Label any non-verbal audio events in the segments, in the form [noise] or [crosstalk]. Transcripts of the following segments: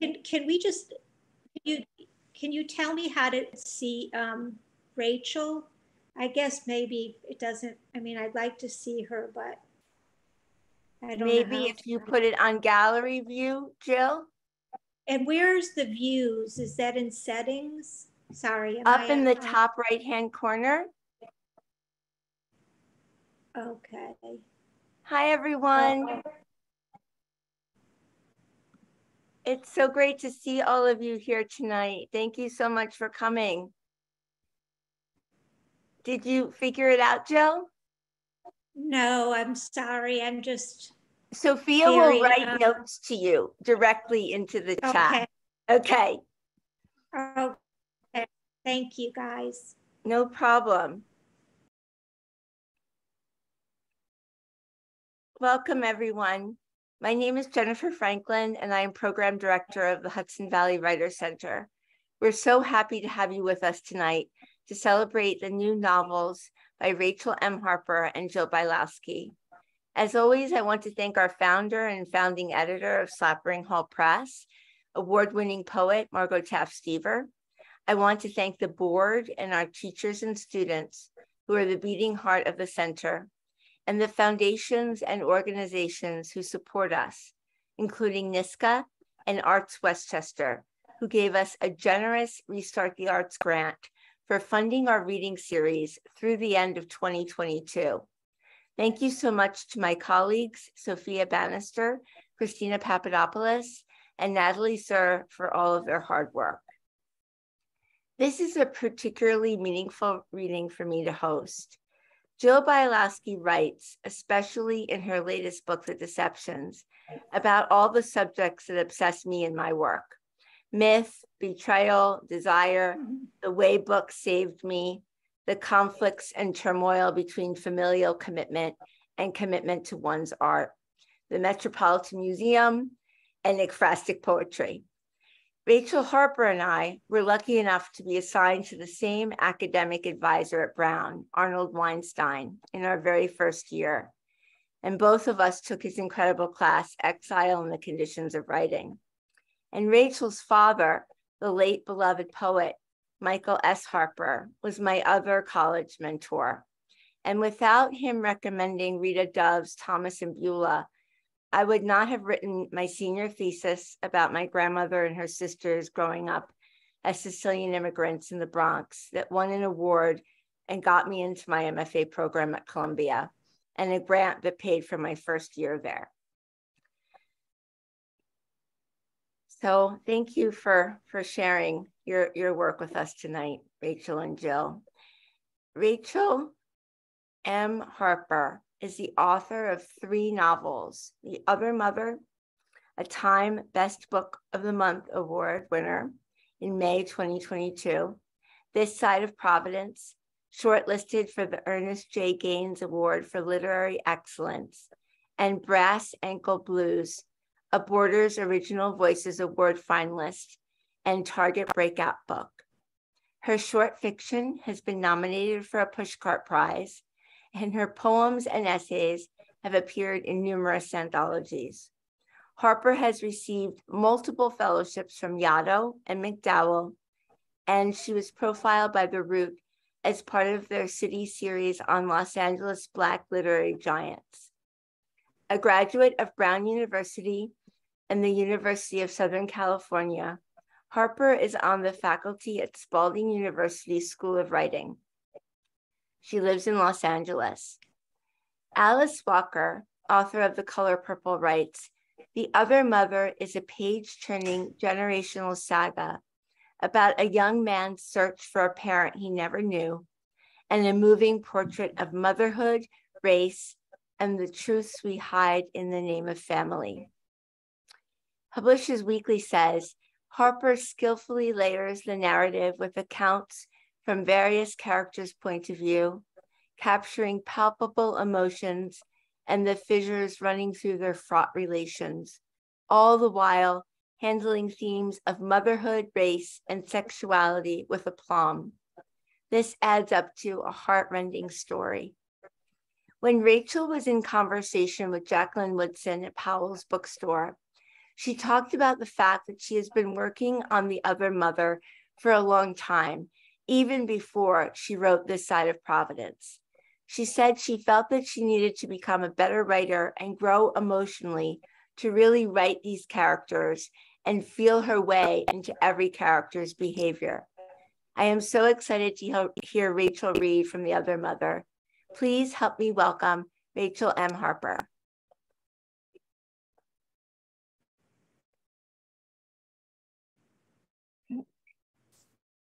can, can we just, can you, can you tell me how to see um, Rachel? I guess maybe it doesn't, I mean, I'd like to see her, but I don't. Maybe if you put it on gallery view, Jill, And where's the views? Is that in settings? Sorry. up I in the top right-hand corner. Okay. Hi, everyone. It's so great to see all of you here tonight. Thank you so much for coming. Did you figure it out, Jill? No, I'm sorry. I'm just, Sophia will write um, notes to you directly into the okay. chat. Okay, Okay. Thank you, guys. no problem. Welcome, everyone. My name is Jennifer Franklin, and I am Program Director of the Hudson Valley Writers Center. We're so happy to have you with us tonight to celebrate the new novels by Rachel M. Harper and Jill Bialosky. As always, I want to thank our founder and founding editor of Slapering Hol Press, award-winning poet Margo Taft-Stever. I want to thank the board and our teachers and students who are the beating heart of the center and the foundations and organizations who support us, including NYSCA and Arts Westchester, who gave us a generous Restart the Arts grant for funding our reading series through the end of 2022. Thank you so much to my colleagues, Sophia Bannister, Christina Papadopoulos, and Natalie Sir for all of their hard work. This is a particularly meaningful reading for me to host. Jill Bialosky writes, especially in her latest book, The Deceptions, about all the subjects that obsess me in my work myth, betrayal, desire, mm-hmm. the way books saved me, the conflicts and turmoil between familial commitment and commitment to one's art, the Metropolitan Museum, and ekphrastic poetry. Rachel Harper and I were lucky enough to be assigned to the same academic advisor at Brown, Arnold Weinstein, in our very first year. And both of us took his incredible class, Exile and the Conditions of Writing. And Rachel's father, the late beloved poet, Michael S. Harper, was my other college mentor. And without him recommending Rita Dove's Thomas and Beulah, I would not have written my senior thesis about my grandmother and her sisters growing up as Sicilian immigrants in the Bronx that won an award and got me into my MFA program at Columbia and a grant that paid for my first year there. So thank you for, for sharing your, your work with us tonight, Rachel and Jill. Rachel M. Harper is the author of three novels The Other Mother, a Time Best Book of the Month Award winner in May 2022, This Side of Providence, shortlisted for the Ernest J. Gaines Award for Literary Excellence, and Brass Ankle Blues, a Borders Original Voices Award finalist and Target Breakout Book. Her short fiction has been nominated for a Pushcart Prize, and her poems and essays have appeared in numerous anthologies. Harper has received multiple fellowships from Yaddo and MacDowell, and she was profiled by The Root as part of their city series on Los Angeles Black literary giants. A graduate of Brown University and the University of Southern California, Harper is on the faculty at Spalding University School of Writing. She lives in Los Angeles. Alice Walker, author of The Color Purple, writes The Other Mother is a page turning generational saga about a young man's search for a parent he never knew and a moving portrait of motherhood, race, and the truths we hide in the name of family. Publishers Weekly says Harper skillfully layers the narrative with accounts from various characters' point of view, capturing palpable emotions and the fissures running through their fraught relations, all the while handling themes of motherhood, race, and sexuality with aplomb. This adds up to a heartrending story. When Rachel was in conversation with Jacqueline Woodson at Powell's bookstore, She talked about the fact that she has been working on the other mother for a long time, even before she wrote This Side of Providence. She said she felt that she needed to become a better writer and grow emotionally to really write these characters and feel her way into every character's behavior. I am so excited to hear Rachel read from The Other Mother. Please help me welcome Rachel M. Harper.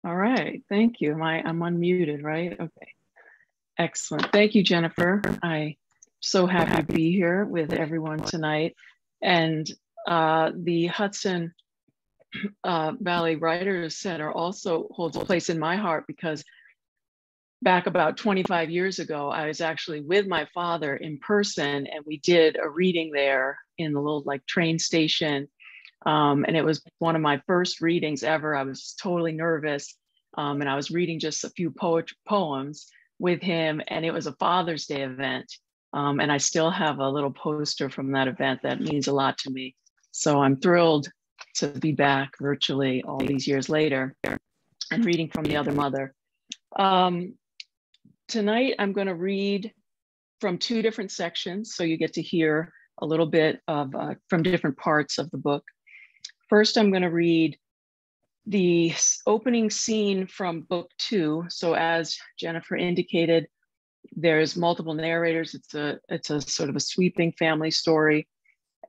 All right, thank you. I, I'm unmuted, right? Okay, excellent. Thank you, Jennifer. I'm so happy to be here with everyone tonight. And uh, the Hudson uh, Valley Writers Center also holds a place in my heart because back about 25 years ago, I was actually with my father in person and we did a reading there in the little like train station. Um, and it was one of my first readings ever. I was totally nervous. Um, and I was reading just a few poet- poems with him, and it was a Father's Day event. Um, and I still have a little poster from that event that means a lot to me. So I'm thrilled to be back virtually all these years later and reading from the other mother. Um, tonight, I'm going to read from two different sections, so you get to hear a little bit of uh, from different parts of the book. First, I'm going to read the opening scene from book two. So, as Jennifer indicated, there's multiple narrators. It's a it's a sort of a sweeping family story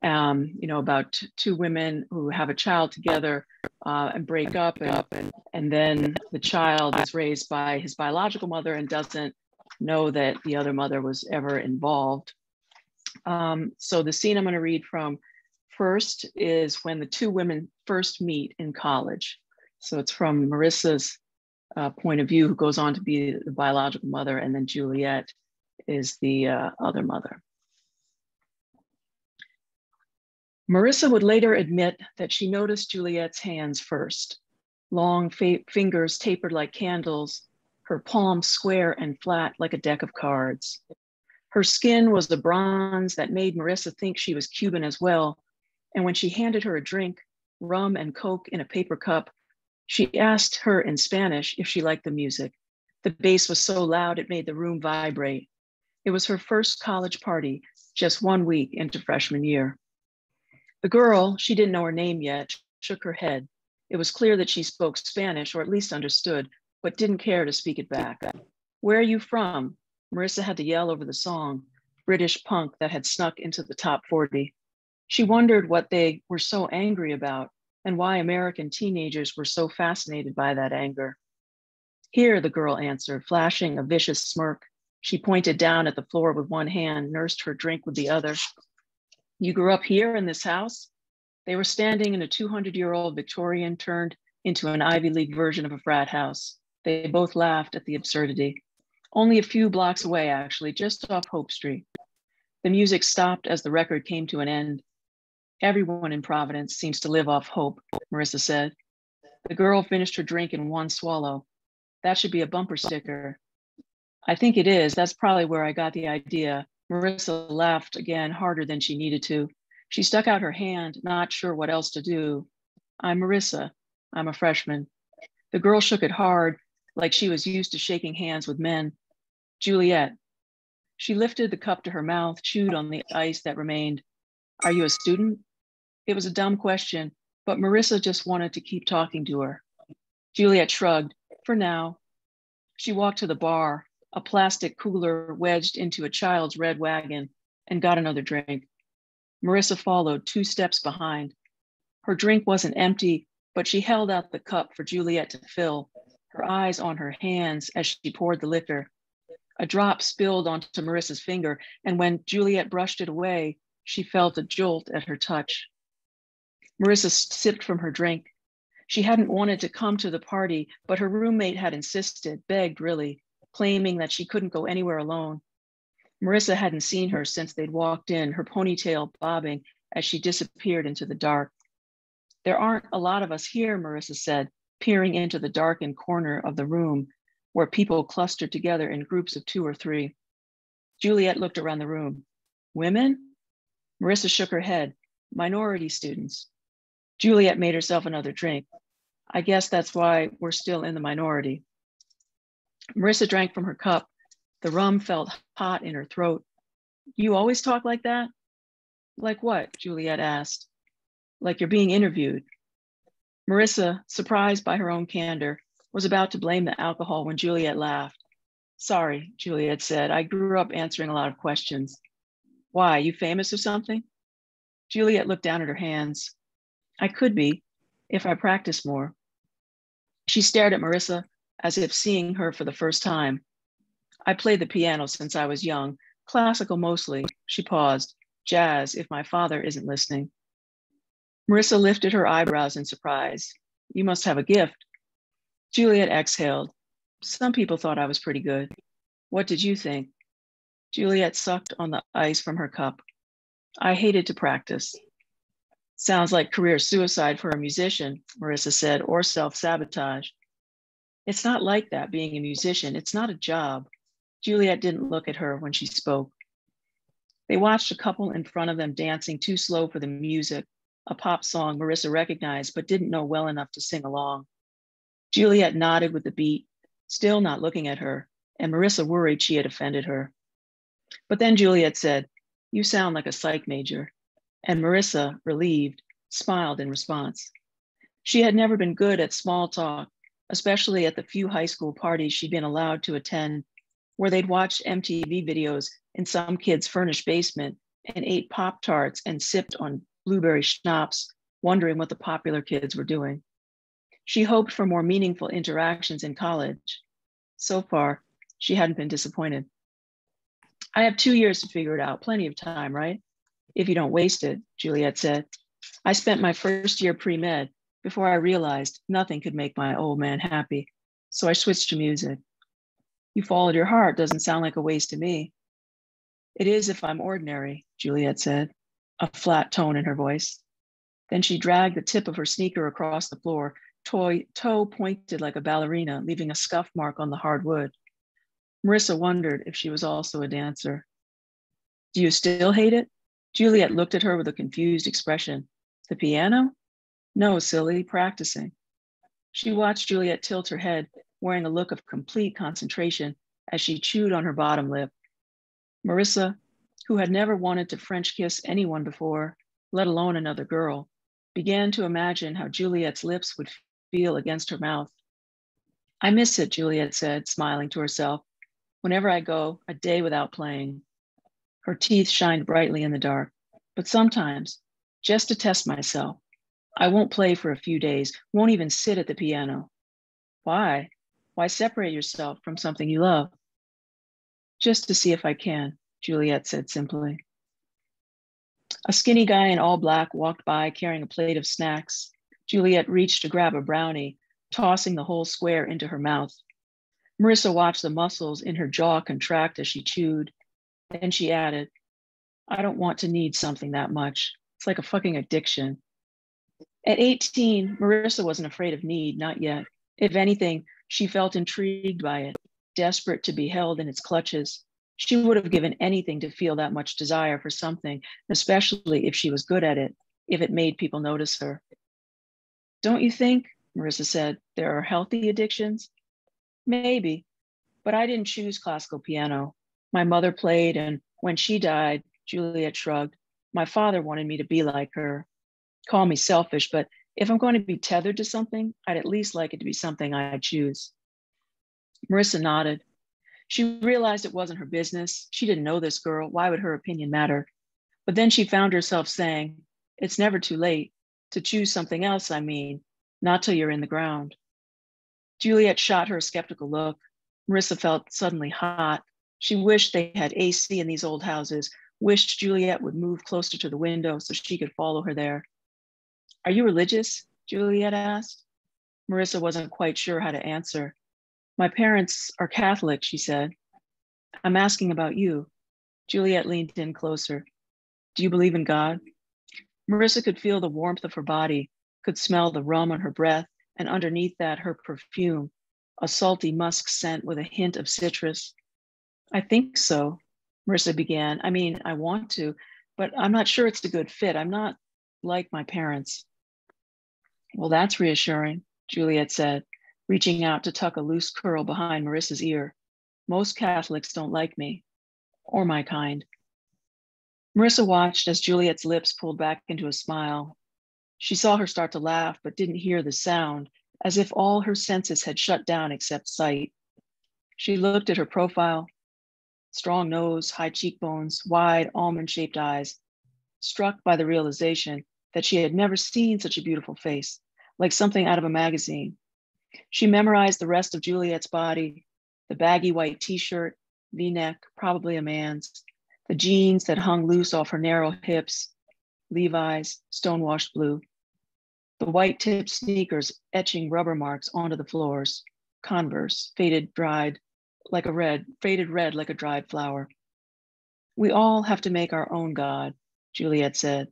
um, you know, about two women who have a child together uh, and break up, and, and then the child is raised by his biological mother and doesn't know that the other mother was ever involved. Um, so the scene I'm going to read from first is when the two women first meet in college. So it's from Marissa's uh, point of view, who goes on to be the biological mother, and then Juliet is the uh, other mother. Marissa would later admit that she noticed Juliet's hands first. Long fingers tapered like candles, her palms square and flat like a deck of cards. Her skin was the bronze that made Marissa think she was Cuban as well. And when she handed her a drink, rum and coke in a paper cup, she asked her in Spanish if she liked the music. The bass was so loud it made the room vibrate. It was her first college party, just one week into freshman year. The girl, she didn't know her name yet, shook her head. It was clear that she spoke Spanish, or at least understood, but didn't care to speak it back. Where are you from? Marissa had to yell over the song, British punk that had snuck into the top 40. She wondered what they were so angry about and why American teenagers were so fascinated by that anger. Here, the girl answered, flashing a vicious smirk. She pointed down at the floor with one hand, nursed her drink with the other. You grew up here in this house? They were standing in a 200 year old Victorian turned into an Ivy League version of a frat house. They both laughed at the absurdity. Only a few blocks away, actually, just off Hope Street. The music stopped as the record came to an end. Everyone in Providence seems to live off hope, Marissa said. The girl finished her drink in one swallow. That should be a bumper sticker. I think it is. That's probably where I got the idea. Marissa laughed again harder than she needed to. She stuck out her hand, not sure what else to do. I'm Marissa. I'm a freshman. The girl shook it hard, like she was used to shaking hands with men. Juliet. She lifted the cup to her mouth, chewed on the ice that remained. Are you a student? It was a dumb question, but Marissa just wanted to keep talking to her. Juliet shrugged. For now. She walked to the bar, a plastic cooler wedged into a child's red wagon, and got another drink. Marissa followed two steps behind. Her drink wasn't empty, but she held out the cup for Juliet to fill, her eyes on her hands as she poured the liquor. A drop spilled onto Marissa's finger, and when Juliet brushed it away, she felt a jolt at her touch. Marissa sipped from her drink. She hadn't wanted to come to the party, but her roommate had insisted, begged really claiming that she couldn't go anywhere alone. Marissa hadn't seen her since they'd walked in, her ponytail bobbing as she disappeared into the dark. There aren't a lot of us here, Marissa said, peering into the darkened corner of the room where people clustered together in groups of two or three. Juliet looked around the room. Women? Marissa shook her head. minority students. Juliet made herself another drink. I guess that's why we're still in the minority. Marissa drank from her cup. The rum felt hot in her throat. You always talk like that? Like what? Juliet asked. Like you're being interviewed. Marissa, surprised by her own candor, was about to blame the alcohol when Juliet laughed. Sorry, Juliet said. I grew up answering a lot of questions. Why, you famous or something? Juliet looked down at her hands. I could be, if I practice more. She stared at Marissa as if seeing her for the first time. I played the piano since I was young, classical mostly. She paused. Jazz, if my father isn't listening. Marissa lifted her eyebrows in surprise. You must have a gift. Juliet exhaled. Some people thought I was pretty good. What did you think? Juliet sucked on the ice from her cup. I hated to practice. Sounds like career suicide for a musician, Marissa said, or self sabotage. It's not like that being a musician. It's not a job. Juliet didn't look at her when she spoke. They watched a couple in front of them dancing too slow for the music, a pop song Marissa recognized but didn't know well enough to sing along. Juliet nodded with the beat, still not looking at her, and Marissa worried she had offended her. But then Juliet said, You sound like a psych major. And Marissa, relieved, smiled in response. She had never been good at small talk, especially at the few high school parties she'd been allowed to attend, where they'd watched MTV videos in some kid's furnished basement and ate Pop Tarts and sipped on blueberry schnapps, wondering what the popular kids were doing. She hoped for more meaningful interactions in college. So far, she hadn't been disappointed. I have two years to figure it out, plenty of time, right? If you don't waste it, Juliet said. I spent my first year pre med before I realized nothing could make my old man happy. So I switched to music. You followed your heart doesn't sound like a waste to me. It is if I'm ordinary, Juliet said, a flat tone in her voice. Then she dragged the tip of her sneaker across the floor, toe, toe pointed like a ballerina, leaving a scuff mark on the hard wood. Marissa wondered if she was also a dancer. Do you still hate it? Juliet looked at her with a confused expression. The piano? No, silly, practicing. She watched Juliet tilt her head, wearing a look of complete concentration as she chewed on her bottom lip. Marissa, who had never wanted to French kiss anyone before, let alone another girl, began to imagine how Juliet's lips would feel against her mouth. I miss it, Juliet said, smiling to herself. Whenever I go a day without playing, her teeth shined brightly in the dark. But sometimes, just to test myself, I won't play for a few days, won't even sit at the piano. Why? Why separate yourself from something you love? Just to see if I can, Juliet said simply. A skinny guy in all black walked by carrying a plate of snacks. Juliet reached to grab a brownie, tossing the whole square into her mouth. Marissa watched the muscles in her jaw contract as she chewed. Then she added, I don't want to need something that much. It's like a fucking addiction. At 18, Marissa wasn't afraid of need, not yet. If anything, she felt intrigued by it, desperate to be held in its clutches. She would have given anything to feel that much desire for something, especially if she was good at it, if it made people notice her. Don't you think, Marissa said, there are healthy addictions? Maybe, but I didn't choose classical piano. My mother played, and when she died, Juliet shrugged, my father wanted me to be like her. Call me selfish, but if I'm going to be tethered to something, I'd at least like it to be something I choose. Marissa nodded. She realized it wasn't her business. She didn't know this girl. Why would her opinion matter? But then she found herself saying, It's never too late to choose something else, I mean, not till you're in the ground. Juliet shot her a skeptical look. Marissa felt suddenly hot. She wished they had AC in these old houses, wished Juliet would move closer to the window so she could follow her there. Are you religious? Juliet asked. Marissa wasn't quite sure how to answer. My parents are Catholic, she said. I'm asking about you. Juliet leaned in closer. Do you believe in God? Marissa could feel the warmth of her body, could smell the rum on her breath, and underneath that, her perfume, a salty musk scent with a hint of citrus. I think so, Marissa began. I mean, I want to, but I'm not sure it's a good fit. I'm not like my parents. Well, that's reassuring, Juliet said, reaching out to tuck a loose curl behind Marissa's ear. Most Catholics don't like me, or my kind. Marissa watched as Juliet's lips pulled back into a smile. She saw her start to laugh, but didn't hear the sound, as if all her senses had shut down except sight. She looked at her profile strong nose, high cheekbones, wide almond shaped eyes, struck by the realization that she had never seen such a beautiful face, like something out of a magazine. She memorized the rest of Juliet's body the baggy white t shirt, v neck, probably a man's, the jeans that hung loose off her narrow hips, Levi's, stonewashed blue, the white tipped sneakers etching rubber marks onto the floors, Converse, faded, dried, like a red, faded red like a dried flower. We all have to make our own God, Juliet said.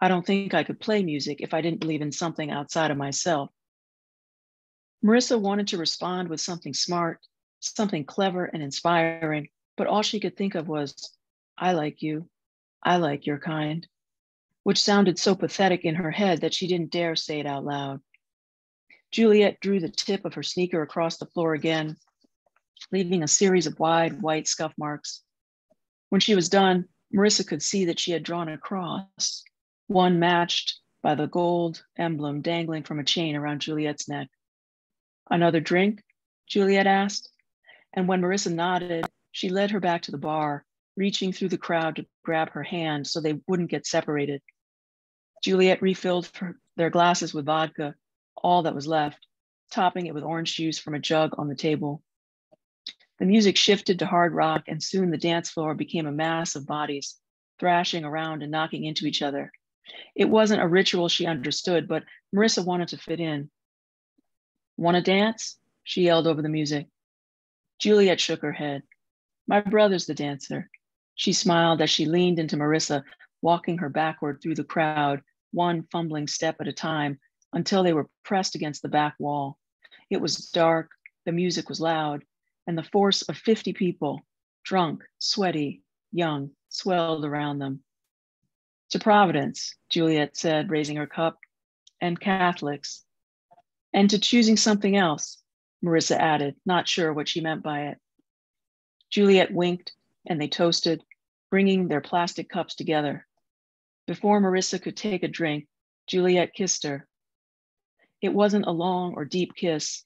I don't think I could play music if I didn't believe in something outside of myself. Marissa wanted to respond with something smart, something clever and inspiring, but all she could think of was, I like you. I like your kind, which sounded so pathetic in her head that she didn't dare say it out loud. Juliet drew the tip of her sneaker across the floor again, leaving a series of wide white scuff marks. When she was done, Marissa could see that she had drawn a cross, one matched by the gold emblem dangling from a chain around Juliet's neck. Another drink? Juliet asked. And when Marissa nodded, she led her back to the bar, reaching through the crowd to grab her hand so they wouldn't get separated. Juliet refilled their glasses with vodka, all that was left, topping it with orange juice from a jug on the table. The music shifted to hard rock, and soon the dance floor became a mass of bodies, thrashing around and knocking into each other. It wasn't a ritual she understood, but Marissa wanted to fit in. Want to dance? She yelled over the music. Juliet shook her head. My brother's the dancer. She smiled as she leaned into Marissa, walking her backward through the crowd, one fumbling step at a time, until they were pressed against the back wall. It was dark, the music was loud, and the force of 50 people, drunk, sweaty, young, swelled around them. To Providence, Juliet said, raising her cup, and Catholics. And to choosing something else, Marissa added, not sure what she meant by it. Juliet winked and they toasted, bringing their plastic cups together. Before Marissa could take a drink, Juliet kissed her. It wasn't a long or deep kiss,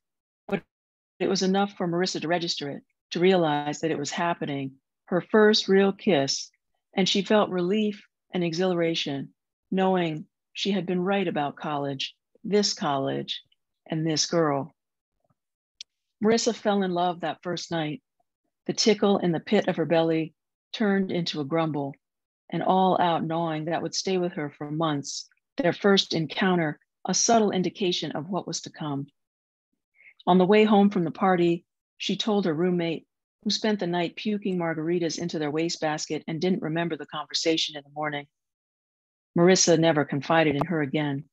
it was enough for Marissa to register it, to realize that it was happening, her first real kiss, and she felt relief and exhilaration, knowing she had been right about college, this college, and this girl. Marissa fell in love that first night. The tickle in the pit of her belly turned into a grumble, an all out gnawing that would stay with her for months, their first encounter, a subtle indication of what was to come. On the way home from the party, she told her roommate, who spent the night puking margaritas into their wastebasket and didn't remember the conversation in the morning. Marissa never confided in her again.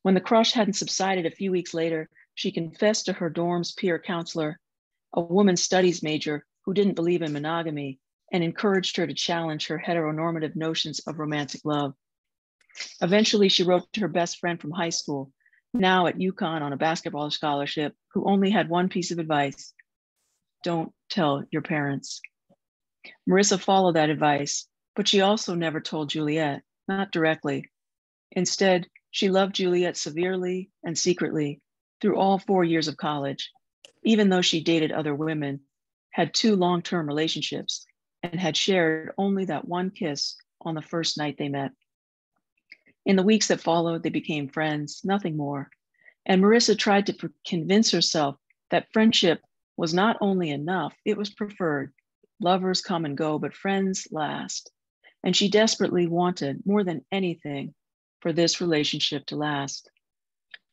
When the crush hadn't subsided a few weeks later, she confessed to her dorm's peer counselor, a woman studies major who didn't believe in monogamy and encouraged her to challenge her heteronormative notions of romantic love. Eventually, she wrote to her best friend from high school, now at UConn on a basketball scholarship, who only had one piece of advice don't tell your parents. Marissa followed that advice, but she also never told Juliet, not directly. Instead, she loved Juliet severely and secretly through all four years of college, even though she dated other women, had two long term relationships, and had shared only that one kiss on the first night they met. In the weeks that followed, they became friends, nothing more. And Marissa tried to convince herself that friendship was not only enough, it was preferred. Lovers come and go, but friends last. And she desperately wanted, more than anything, for this relationship to last.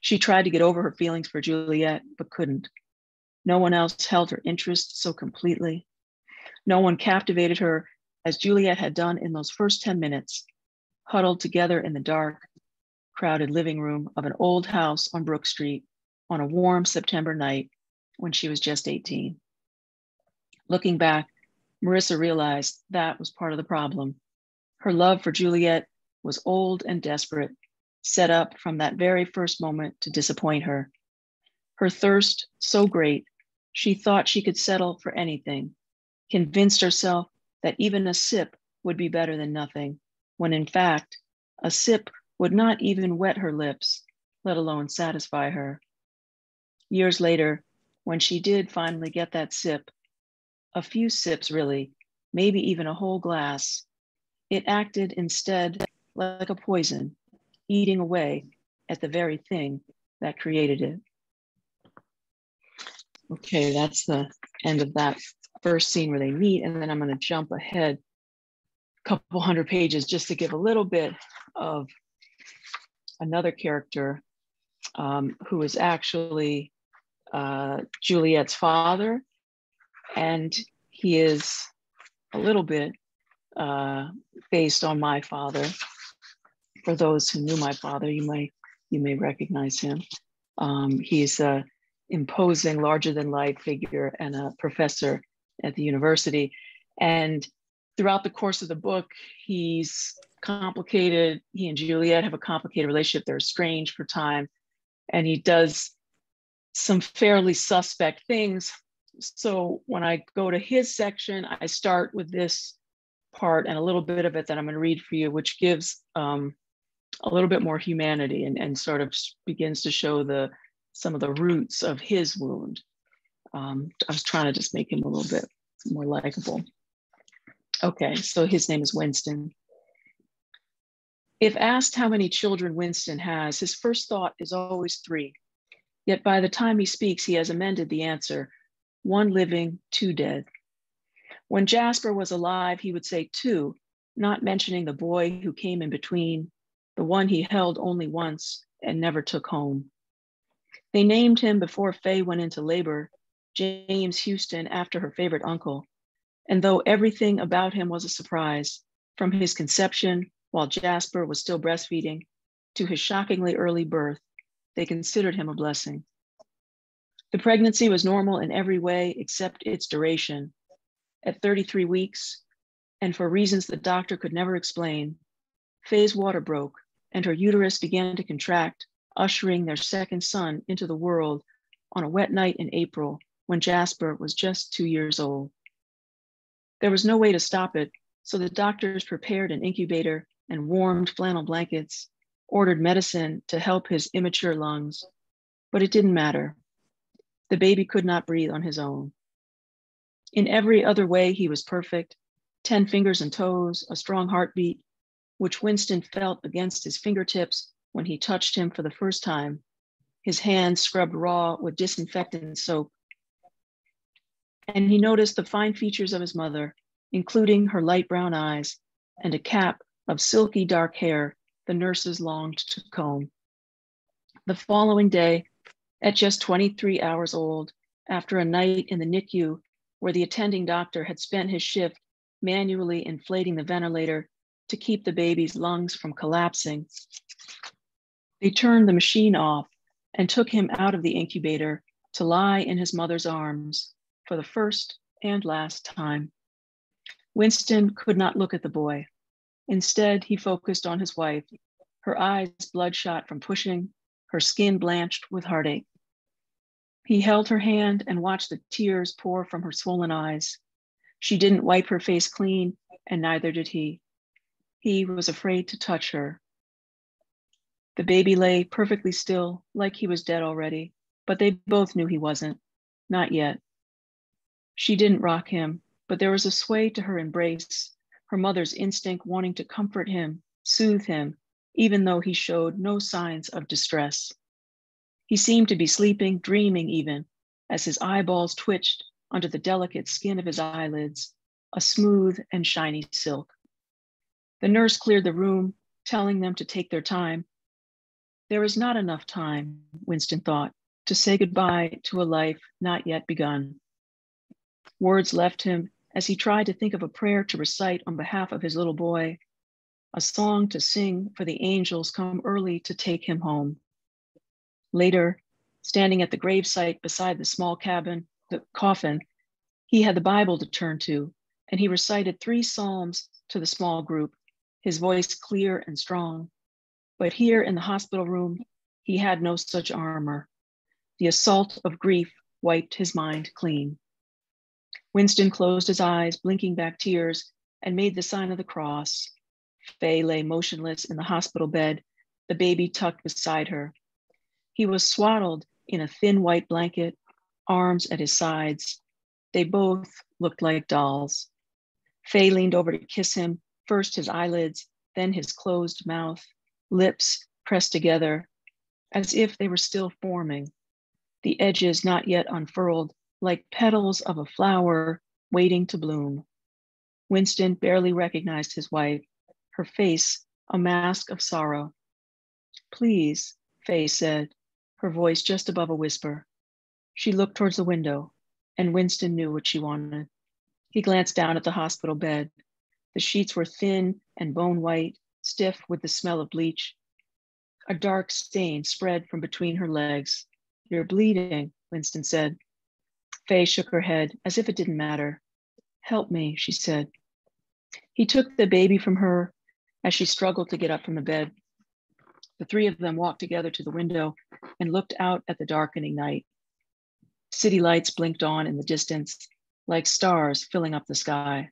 She tried to get over her feelings for Juliet, but couldn't. No one else held her interest so completely. No one captivated her as Juliet had done in those first 10 minutes huddled together in the dark, crowded living room of an old house on Brook Street on a warm September night when she was just 18. Looking back, Marissa realized that was part of the problem. Her love for Juliet was old and desperate, set up from that very first moment to disappoint her. Her thirst so great, she thought she could settle for anything, convinced herself that even a sip would be better than nothing, when in fact, a sip would not even wet her lips, let alone satisfy her. Years later, when she did finally get that sip, a few sips really, maybe even a whole glass, it acted instead like a poison, eating away at the very thing that created it. Okay, that's the end of that first scene where they meet. And then I'm going to jump ahead couple hundred pages just to give a little bit of another character um, who is actually uh, Juliet's father. And he is a little bit uh, based on my father. For those who knew my father, you may you may recognize him. Um, he's a imposing, larger than life figure and a professor at the university. And throughout the course of the book, he's complicated. He and Juliet have a complicated relationship. They're estranged for time. And he does some fairly suspect things. So when I go to his section, I start with this part and a little bit of it that I'm going to read for you, which gives um, a little bit more humanity and, and sort of begins to show the some of the roots of his wound. Um, I was trying to just make him a little bit more likable. Okay, so his name is Winston. If asked how many children Winston has, his first thought is always three. Yet by the time he speaks, he has amended the answer one living, two dead. When Jasper was alive, he would say two, not mentioning the boy who came in between, the one he held only once and never took home. They named him before Faye went into labor, James Houston, after her favorite uncle. And though everything about him was a surprise, from his conception while Jasper was still breastfeeding to his shockingly early birth, they considered him a blessing. The pregnancy was normal in every way except its duration. At 33 weeks, and for reasons the doctor could never explain, Faye's water broke and her uterus began to contract ushering their second son into the world on a wet night in April when Jasper was just two years old. There was no way to stop it, so the doctors prepared an incubator and warmed flannel blankets, ordered medicine to help his immature lungs, but it didn't matter. The baby could not breathe on his own. In every other way, he was perfect 10 fingers and toes, a strong heartbeat, which Winston felt against his fingertips when he touched him for the first time, his hands scrubbed raw with disinfectant soap. And he noticed the fine features of his mother, including her light brown eyes and a cap of silky dark hair the nurses longed to comb. The following day, at just 23 hours old, after a night in the NICU where the attending doctor had spent his shift manually inflating the ventilator to keep the baby's lungs from collapsing, they turned the machine off and took him out of the incubator to lie in his mother's arms for the first and last time. Winston could not look at the boy. Instead, he focused on his wife, her eyes bloodshot from pushing, her skin blanched with heartache. He held her hand and watched the tears pour from her swollen eyes. She didn't wipe her face clean, and neither did he. He was afraid to touch her, the baby lay perfectly still, like he was dead already, but they both knew he wasn't. Not yet. She didn't rock him, but there was a sway to her embrace, her mother's instinct wanting to comfort him, soothe him, even though he showed no signs of distress. He seemed to be sleeping, dreaming even, as his eyeballs twitched under the delicate skin of his eyelids, a smooth and shiny silk. The nurse cleared the room, telling them to take their time there is not enough time, Winston thought, to say goodbye to a life not yet begun. Words left him as he tried to think of a prayer to recite on behalf of his little boy, a song to sing for the angels come early to take him home. Later, standing at the gravesite beside the small cabin, the coffin, he had the Bible to turn to, and he recited three psalms to the small group, his voice clear and strong. But here in the hospital room, he had no such armor. The assault of grief wiped his mind clean. Winston closed his eyes, blinking back tears, and made the sign of the cross. Faye lay motionless in the hospital bed, the baby tucked beside her. He was swaddled in a thin white blanket, arms at his sides. They both looked like dolls. Faye leaned over to kiss him, first his eyelids, then his closed mouth, lips pressed together, as if they were still forming, the edges not yet unfurled, like petals of a flower waiting to bloom. Winston barely recognized his wife, her face a mask of sorrow. Please, Faye said, her voice just above a whisper. She looked towards the window, and Winston knew what she wanted. He glanced down at the hospital bed. The sheets were thin and bone white, stiff with the smell of bleach. A dark stain spread from between her legs. You're bleeding, Winston said. Faye shook her head as if it didn't matter. Help me, she said. He took the baby from her as she struggled to get up from the bed. The three of them walked together to the window and looked out at the darkening night. City lights blinked on in the distance, like stars filling up the sky.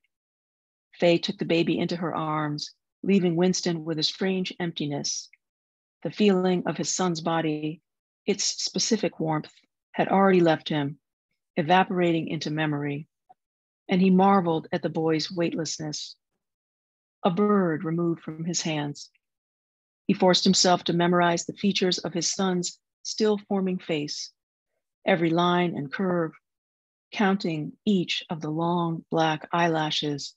Faye took the baby into her arms, leaving Winston with a strange emptiness. The feeling of his son's body, its specific warmth, had already left him, evaporating into memory, and he marveled at the boy's weightlessness. A bird removed from his hands. He forced himself to memorize the features of his son's still forming face, every line and curve, counting each of the long black eyelashes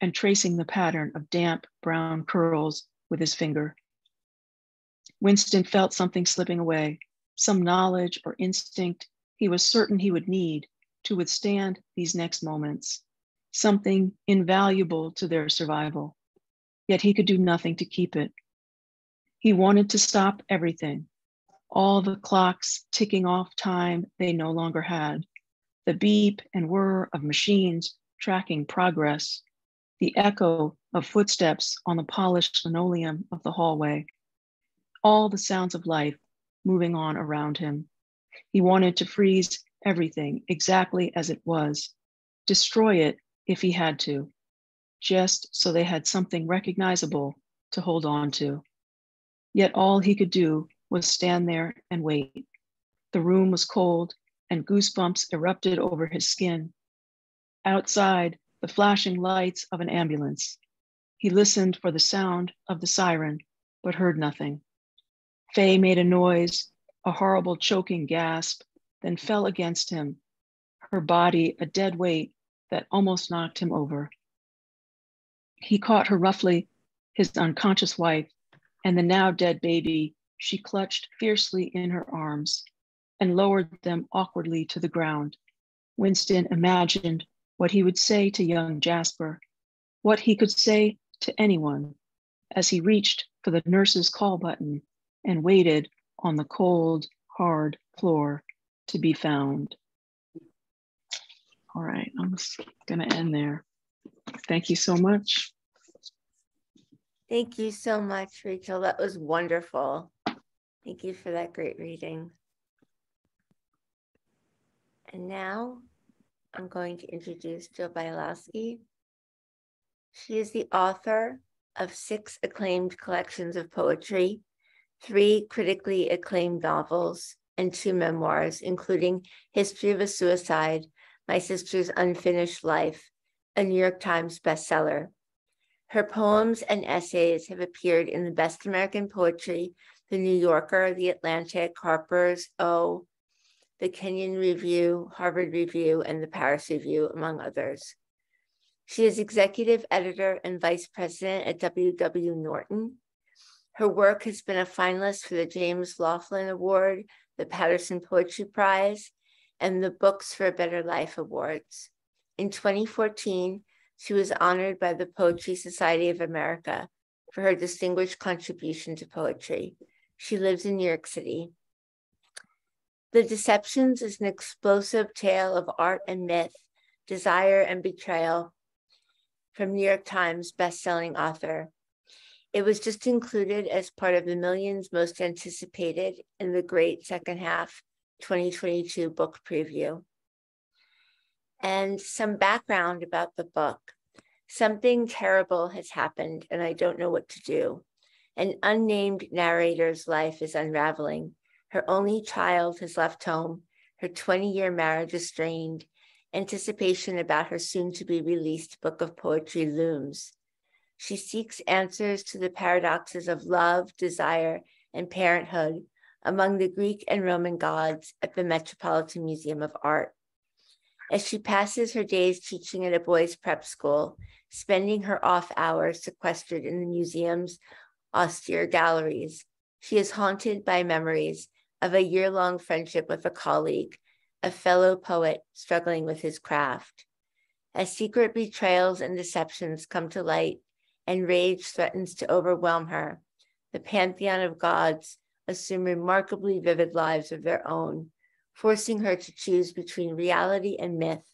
and tracing the pattern of damp brown curls with his finger. Winston felt something slipping away, some knowledge or instinct he was certain he would need to withstand these next moments, something invaluable to their survival. Yet he could do nothing to keep it. He wanted to stop everything, all the clocks ticking off time they no longer had, the beep and whir of machines tracking progress, the echo of footsteps on the polished linoleum of the hallway, all the sounds of life moving on around him. He wanted to freeze everything exactly as it was, destroy it if he had to, just so they had something recognizable to hold on to. Yet all he could do was stand there and wait. The room was cold and goosebumps erupted over his skin. Outside, the flashing lights of an ambulance. He listened for the sound of the siren, but heard nothing. Faye made a noise, a horrible choking gasp, then fell against him, her body a dead weight that almost knocked him over. He caught her roughly, his unconscious wife, and the now dead baby she clutched fiercely in her arms and lowered them awkwardly to the ground. Winston imagined what he would say to young Jasper, what he could say to anyone as he reached for the nurse's call button and waited on the cold, hard floor to be found. All right, I'm just going to end there. Thank you so much. Thank you so much, Rachel. That was wonderful. Thank you for that great reading. And now I'm going to introduce Jill Bialosky. She is the author of six acclaimed collections of poetry, three critically acclaimed novels, and two memoirs, including History of a Suicide, My Sister's Unfinished Life, a New York Times bestseller. Her poems and essays have appeared in the Best American Poetry, The New Yorker, The Atlantic, Harper's, O, the Kenyon Review, Harvard Review, and the Paris Review, among others. She is executive editor and vice president at W.W. Norton. Her work has been a finalist for the James Laughlin Award, the Paterson Poetry Prize, and the Books for a Better Life Awards. In 2014, she was honored by the Poetry Society of America for her distinguished contribution to poetry. She lives in New York City. The Deceptions is an explosive tale of art and myth, desire and betrayal from New York Times bestselling author It was just included as part of the millions most anticipated in the great second half 2022 book preview. And some background about the book. Something terrible has happened, and I don't know what to do. An unnamed narrator's life is unraveling. Her only child has left home, her 20 year marriage is strained. Anticipation about her soon to be released book of poetry looms. She seeks answers to the paradoxes of love, desire, and parenthood among the Greek and Roman gods at the Metropolitan Museum of Art. As she passes her days teaching at a boys' prep school, spending her off hours sequestered in the museum's austere galleries, she is haunted by memories of a year long friendship with a colleague, a fellow poet struggling with his craft. As secret betrayals and deceptions come to light, and rage threatens to overwhelm her. The pantheon of gods assume remarkably vivid lives of their own, forcing her to choose between reality and myth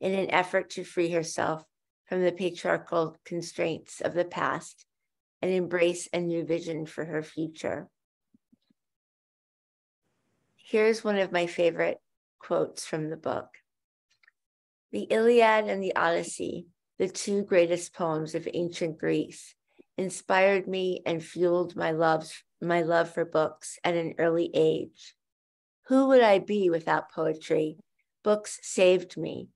in an effort to free herself from the patriarchal constraints of the past and embrace a new vision for her future. Here's one of my favorite quotes from the book The Iliad and the Odyssey the two greatest poems of ancient Greece, inspired me and fueled my love, my love for books at an early age. Who would I be without poetry? Books saved me.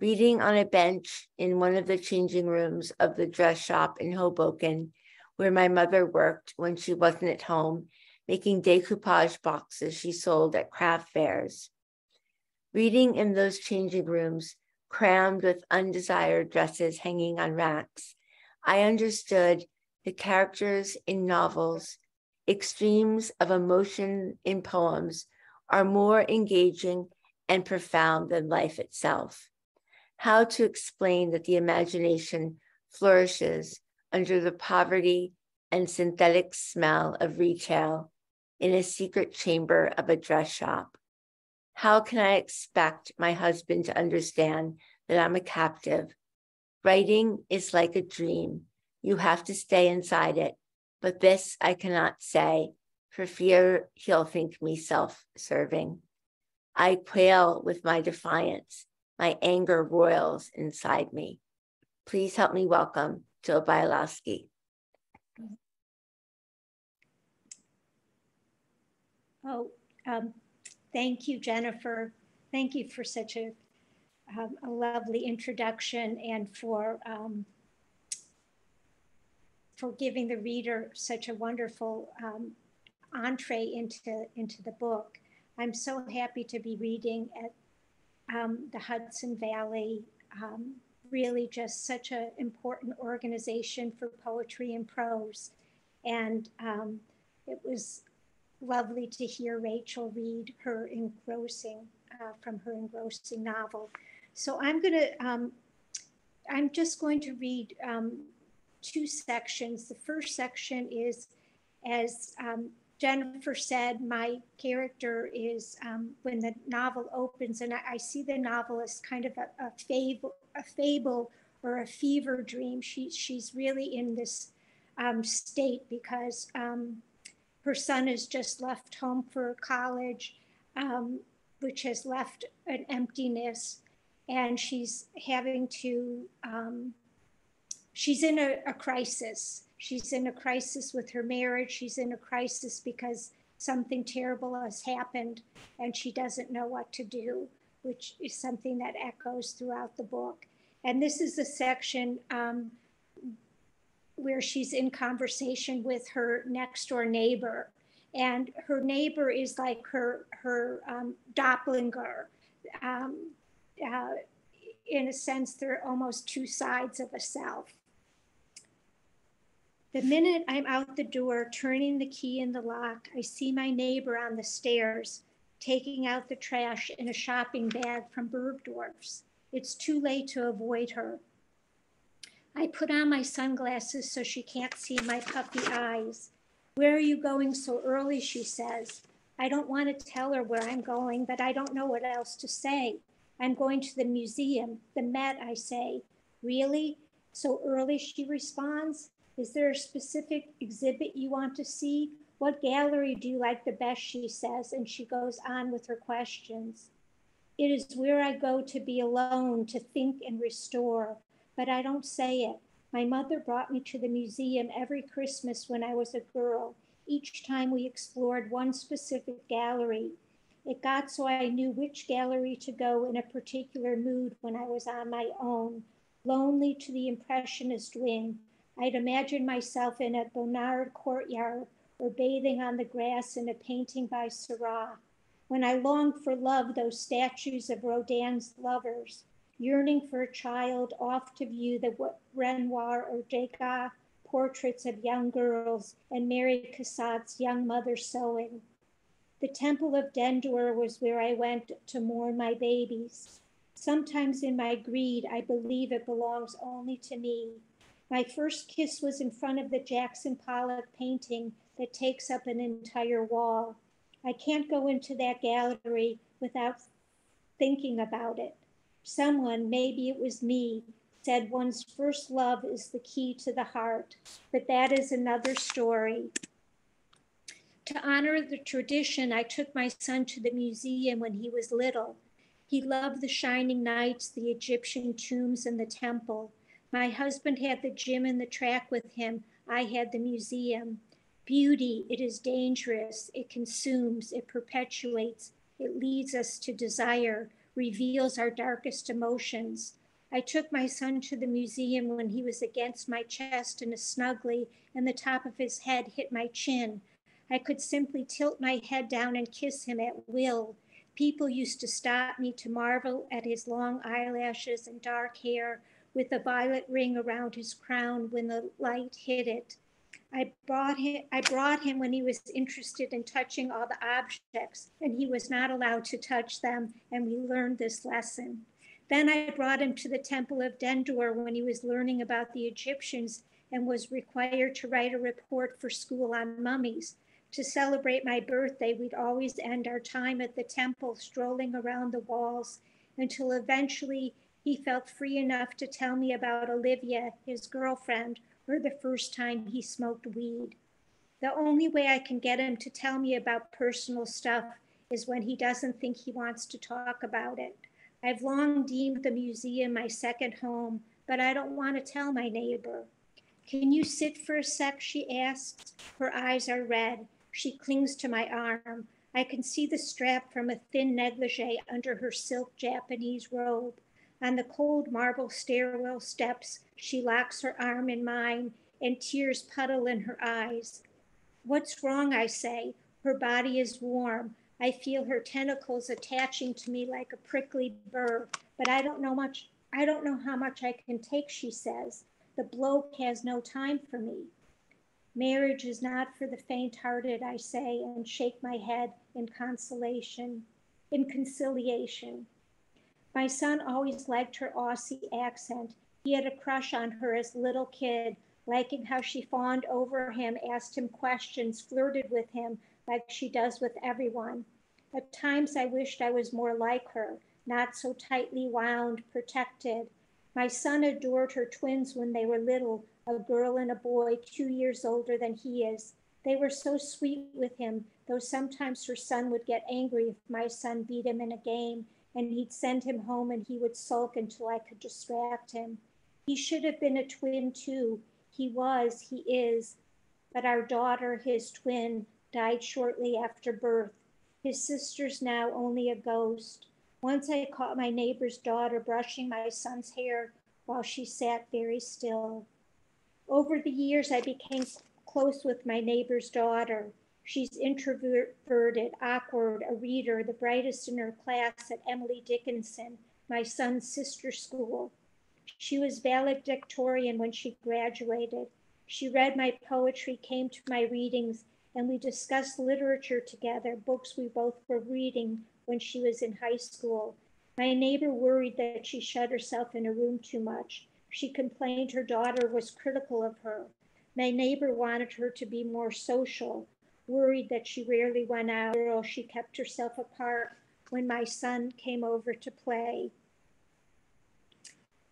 Reading on a bench in one of the changing rooms of the dress shop in Hoboken, where my mother worked when she wasn't at home, making decoupage boxes she sold at craft fairs. Reading in those changing rooms crammed with undesired dresses hanging on racks. I understood the characters in novels, extremes of emotion in poems are more engaging and profound than life itself. How to explain that the imagination flourishes under the poverty and synthetic smell of retail in a secret chamber of a dress shop? How can I expect my husband to understand that I'm a captive? Writing is like a dream. You have to stay inside it. But this I cannot say for fear he'll think me self serving. I quail with my defiance. My anger roils inside me. Please help me welcome Jill Bialosky. Oh, um, Thank you, Jennifer. Thank you for such a, um, a lovely introduction and for um, for giving the reader such a wonderful um, entree into, into the book. I'm so happy to be reading at um, the Hudson Valley, um, really just such an important organization for poetry and prose. And um, it was lovely to hear Rachel read her engrossing, uh, from her engrossing novel. So I'm going to, um, I'm just going to read um, two sections. The first section is, as um, Jennifer said, my character is um, when the novel opens, and I, I, see the novel as kind of a, a, fable, a fable or a fever dream. She, she's really in this um, state because um, her son has just left home for college, um, which has left an emptiness. And she's having to, um, she's in a, a crisis. She's in a crisis with her marriage. She's in a crisis because something terrible has happened and she doesn't know what to do, which is something that echoes throughout the book. And this is a section um, where she's in conversation with her next door neighbor. And her neighbor is like her, her um, doppelganger. Um, uh, in a sense, they're almost two sides of a self. The minute I'm out the door, turning the key in the lock, I see my neighbor on the stairs, taking out the trash in a shopping bag from Bergdorf's. It's too late to avoid her. I put on my sunglasses so she can't see my puppy eyes. Where are you going so early? She says. I don't want to tell her where I'm going, but I don't know what else to say. I'm going to the museum, the Met, I say. Really? So early, she responds. Is there a specific exhibit you want to see? What gallery do you like the best? She says, and she goes on with her questions. It is where I go to be alone, to think and restore, but I don't say it. My mother brought me to the museum every Christmas when I was a girl. Each time we explored one specific gallery. It got so I knew which gallery to go in a particular mood when I was on my own, lonely to the Impressionist wing. I'd imagine myself in a Bonnard courtyard or bathing on the grass in a painting by Seurat. When I longed for love, those statues of Rodin's lovers, yearning for a child off to view the Renoir or Degas portraits of young girls and Mary Cassatt's young mother sewing. The Temple of Dendur was where I went to mourn my babies. Sometimes in my greed, I believe it belongs only to me. My first kiss was in front of the Jackson Pollock painting that takes up an entire wall. I can't go into that gallery without thinking about it. Someone, maybe it was me, said one's first love is the key to the heart, but that is another story. To honor the tradition, I took my son to the museum when he was little. He loved the shining knights, the Egyptian tombs, and the temple. My husband had the gym and the track with him. I had the museum. Beauty, it is dangerous, it consumes, it perpetuates, it leads us to desire, reveals our darkest emotions. I took my son to the museum when he was against my chest in a snuggly, and the top of his head hit my chin. I could simply tilt my head down and kiss him at will. People used to stop me to marvel at his long eyelashes and dark hair with a violet ring around his crown when the light hit it. I brought him I brought him when he was interested in touching all the objects and he was not allowed to touch them and we learned this lesson. Then I brought him to the temple of Dendur when he was learning about the Egyptians and was required to write a report for school on mummies. To celebrate my birthday, we'd always end our time at the temple strolling around the walls until eventually he felt free enough to tell me about Olivia, his girlfriend, or the first time he smoked weed. The only way I can get him to tell me about personal stuff is when he doesn't think he wants to talk about it. I've long deemed the museum my second home, but I don't want to tell my neighbor. Can you sit for a sec? She asks. Her eyes are red. She clings to my arm. I can see the strap from a thin negligee under her silk Japanese robe. On the cold marble stairwell steps, she locks her arm in mine and tears puddle in her eyes. What's wrong? I say. Her body is warm. I feel her tentacles attaching to me like a prickly burr, but I don't know much. I don't know how much I can take, she says. The bloke has no time for me. Marriage is not for the faint hearted, I say, and shake my head in consolation, in conciliation. My son always liked her Aussie accent. He had a crush on her as little kid, liking how she fawned over him, asked him questions, flirted with him like she does with everyone. At times I wished I was more like her, not so tightly wound, protected. My son adored her twins when they were little, a girl and a boy two years older than he is. They were so sweet with him, though sometimes her son would get angry if my son beat him in a game and he'd send him home and he would sulk until I could distract him. He should have been a twin too. He was, he is. But our daughter, his twin, died shortly after birth. His sister's now only a ghost. Once I caught my neighbor's daughter brushing my son's hair while she sat very still. Over the years, I became close with my neighbor's daughter. She's introverted, awkward, a reader, the brightest in her class at Emily Dickinson, my son's sister school. She was valedictorian when she graduated. She read my poetry, came to my readings, and we discussed literature together, books we both were reading when she was in high school. My neighbor worried that she shut herself in a room too much. She complained her daughter was critical of her. My neighbor wanted her to be more social, worried that she rarely went out or she kept herself apart when my son came over to play.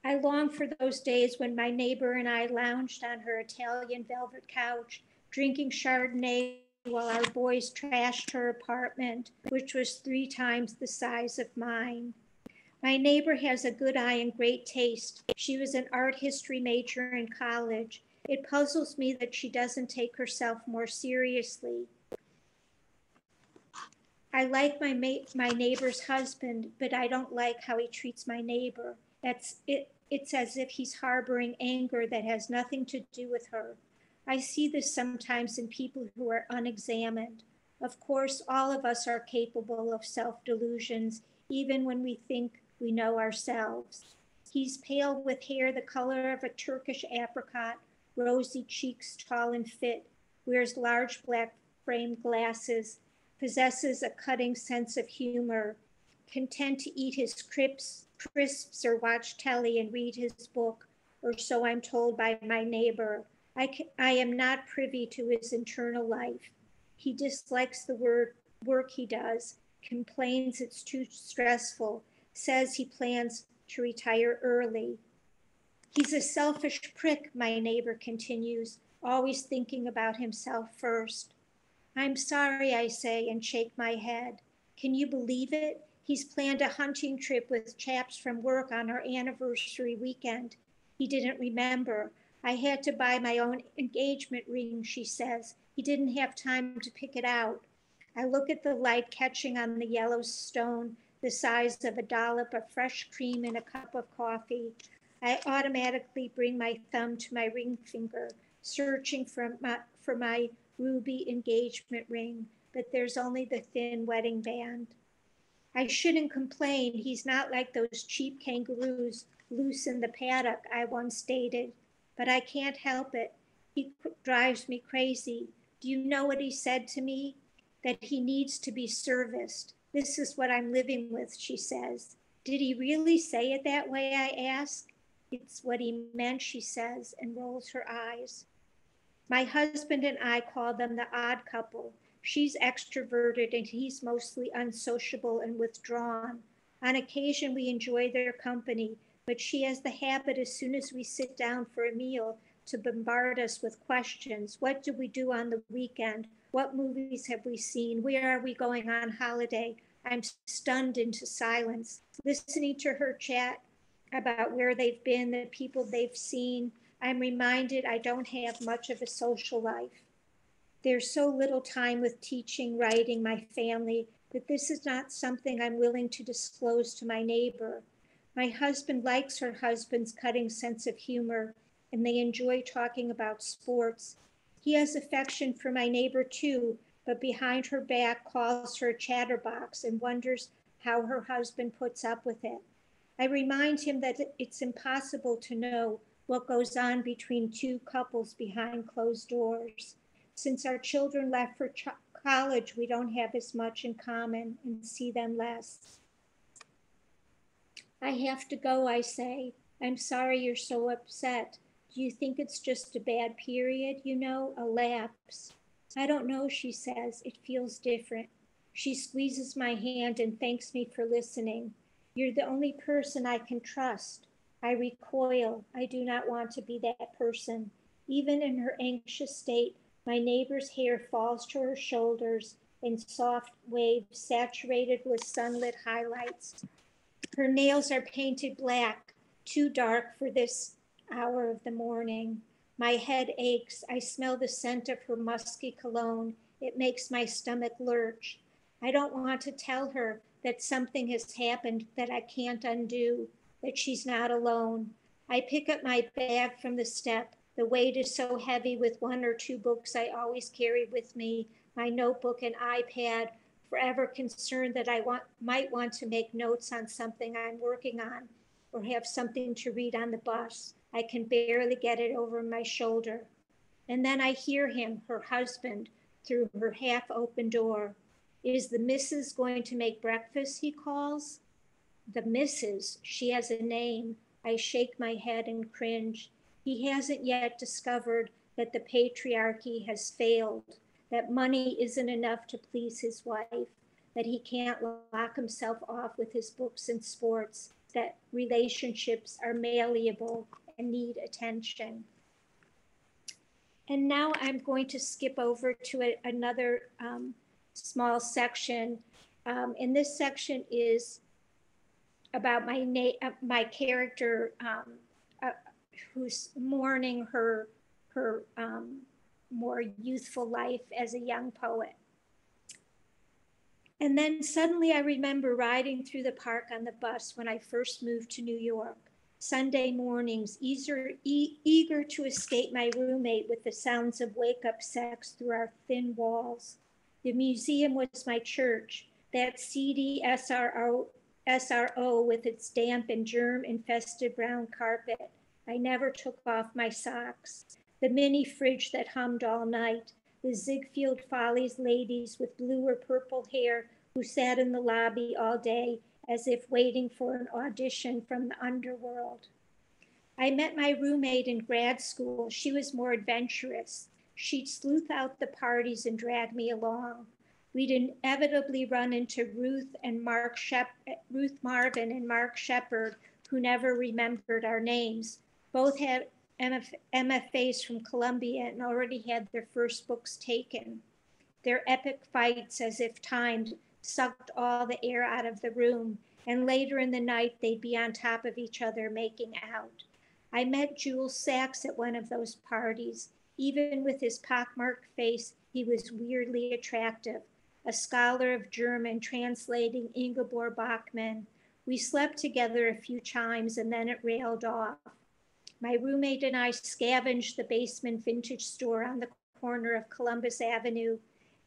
I long for those days when my neighbor and I lounged on her Italian velvet couch, drinking Chardonnay while our boys trashed her apartment, which was three times the size of mine. My neighbor has a good eye and great taste. She was an art history major in college. It puzzles me that she doesn't take herself more seriously. I like my ma- my neighbor's husband, but I don't like how he treats my neighbor. That's it. It's as if he's harboring anger that has nothing to do with her. I see this sometimes in people who are unexamined. Of course, all of us are capable of self delusions, even when we think we know ourselves. He's pale with hair the color of a Turkish apricot, rosy cheeks, tall and fit, wears large black framed glasses, possesses a cutting sense of humor, content to eat his crisps, crisps or watch telly and read his book, or so I'm told by my neighbor. I, I am not privy to his internal life. He dislikes the word work he does, complains it's too stressful, says he plans to retire early. He's a selfish prick, my neighbor continues, always thinking about himself first. I'm sorry, I say and shake my head. Can you believe it? He's planned a hunting trip with chaps from work on our anniversary weekend. He didn't remember. I had to buy my own engagement ring, she says. He didn't have time to pick it out. I look at the light catching on the yellow stone, the size of a dollop of fresh cream in a cup of coffee. I automatically bring my thumb to my ring finger, searching for my, for my ruby engagement ring, but there's only the thin wedding band. I shouldn't complain. He's not like those cheap kangaroos loose in the paddock, I once stated, but I can't help it. He drives me crazy. Do you know what he said to me? That he needs to be serviced. This is what I'm living with, she says. Did he really say it that way? I ask. It's what he meant, she says, and rolls her eyes. My husband and I call them the odd couple She's extroverted and he's mostly unsociable and withdrawn. On occasion, we enjoy their company, but she has the habit as soon as we sit down for a meal to bombard us with questions. What do we do on the weekend? What movies have we seen? Where are we going on holiday? I'm stunned into silence. Listening to her chat about where they've been, the people they've seen, I'm reminded I don't have much of a social life. There's so little time with teaching, writing, my family, that this is not something I'm willing to disclose to my neighbor. My husband likes her husband's cutting sense of humor, and they enjoy talking about sports. He has affection for my neighbor too, but behind her back calls her chatterbox and wonders how her husband puts up with it. I remind him that it's impossible to know what goes on between two couples behind closed doors. Since our children left for ch- college, we don't have as much in common and see them less. I have to go, I say. I'm sorry you're so upset. Do you think it's just a bad period, you know, a lapse? I don't know, she says. It feels different. She squeezes my hand and thanks me for listening. You're the only person I can trust. I recoil. I do not want to be that person. Even in her anxious state, my neighbor's hair falls to her shoulders in soft waves saturated with sunlit highlights. Her nails are painted black, too dark for this hour of the morning. My head aches. I smell the scent of her musky cologne. It makes my stomach lurch. I don't want to tell her that something has happened that I can't undo, that she's not alone. I pick up my bag from the step the weight is so heavy with one or two books I always carry with me, my notebook and iPad, forever concerned that I want, might want to make notes on something I'm working on or have something to read on the bus. I can barely get it over my shoulder. And then I hear him, her husband, through her half open door. Is the missus going to make breakfast? He calls. The missus, she has a name. I shake my head and cringe. He hasn't yet discovered that the patriarchy has failed, that money isn't enough to please his wife, that he can't lock himself off with his books and sports. that relationships are malleable and need attention. And now I'm going to skip over to a, another um, small section. Um, and this section is about my na- uh, my character um, uh, who's mourning her her um, more youthful life as a young poet. And then suddenly I remember riding through the park on the bus when I first moved to New York. Sunday mornings, eager, e- eager to escape my roommate with the sounds of wake up sex through our thin walls. The museum was my church, that seedy SRO, SRO with its damp and germ infested brown carpet. I never took off my socks. The mini fridge that hummed all night, the Ziegfeld Follies ladies with blue or purple hair who sat in the lobby all day as if waiting for an audition from the underworld. I met my roommate in grad school. She was more adventurous. She'd sleuth out the parties and drag me along. We'd inevitably run into Ruth and Mark Shep- Ruth Marvin and Mark Shepard, who never remembered our names. Both had MF- MFAs from Columbia and already had their first books taken. Their epic fights, as if timed, sucked all the air out of the room, and later in the night they'd be on top of each other making out. I met Jules Sachs at one of those parties. Even with his pockmarked face, he was weirdly attractive. A scholar of German translating Ingeborg Bachmann. We slept together a few times and then it railed off. My roommate and I scavenged the basement vintage store on the corner of Columbus Avenue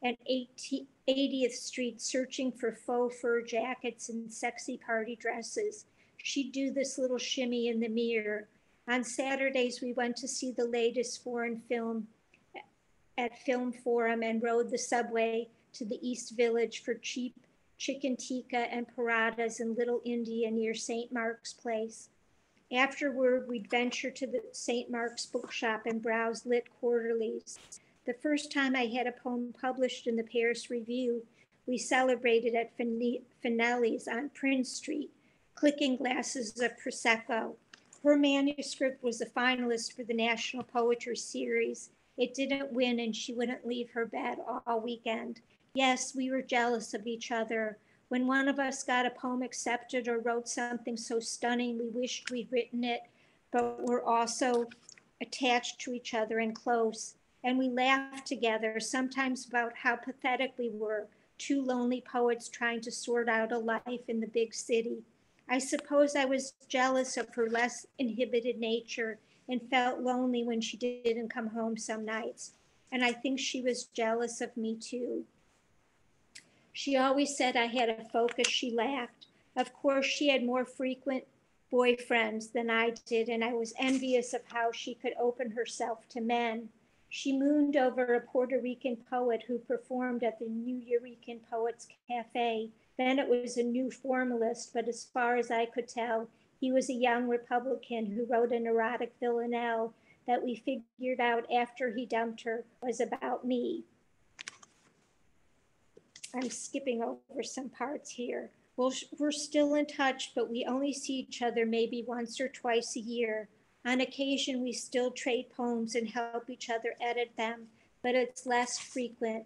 and 80th Street searching for faux fur jackets and sexy party dresses. She'd do this little shimmy in the mirror. On Saturdays, we went to see the latest foreign film at Film Forum and rode the subway to the East Village for cheap chicken tikka and parathas in Little India near St. Mark's Place. Afterward, we'd venture to the St. Mark's bookshop and browse lit quarterlies. The first time I had a poem published in the Paris Review, we celebrated at Fanelli's on Prince Street, clicking glasses of Prosecco. Her manuscript was a finalist for the National Poetry Series. It didn't win, and she wouldn't leave her bed all weekend. Yes, we were jealous of each other. When one of us got a poem accepted or wrote something so stunning, we wished we'd written it, but we're also attached to each other and close. And we laughed together, sometimes about how pathetic we were, two lonely poets trying to sort out a life in the big city. I suppose I was jealous of her less inhibited nature and felt lonely when she didn't come home some nights. And I think she was jealous of me too. She always said I had a focus she lacked. Of course, she had more frequent boyfriends than I did, and I was envious of how she could open herself to men. She mooned over a Puerto Rican poet who performed at the Nuyorican Poets Cafe. It was a new formalist, but as far as I could tell, he was a young Republican who wrote an erotic villanelle that we figured out after he dumped her was about me. I'm skipping over some parts here. Well, we're still in touch, but we only see each other maybe once or twice a year. On occasion, we still trade poems and help each other edit them, but it's less frequent.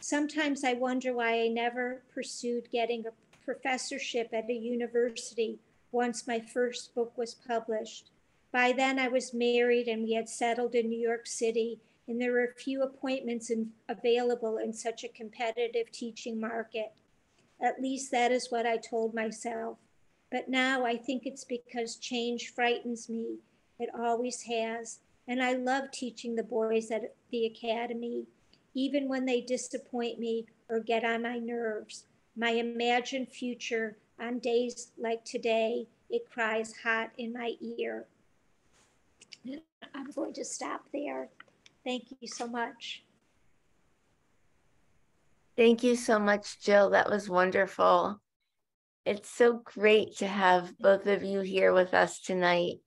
Sometimes I wonder why I never pursued getting a professorship at a university once my first book was published. By then, I was married and we had settled in New York City and there were few appointments in, available in such a competitive teaching market. At least that is what I told myself. But now I think it's because change frightens me. It always has. And I love teaching the boys at the academy, even when they disappoint me or get on my nerves. My imagined future on days like today, it cries hot in my ear. I'm going to stop there. Thank you so much. Thank you so much, Jill. That was wonderful. It's so great to have both of you here with us tonight.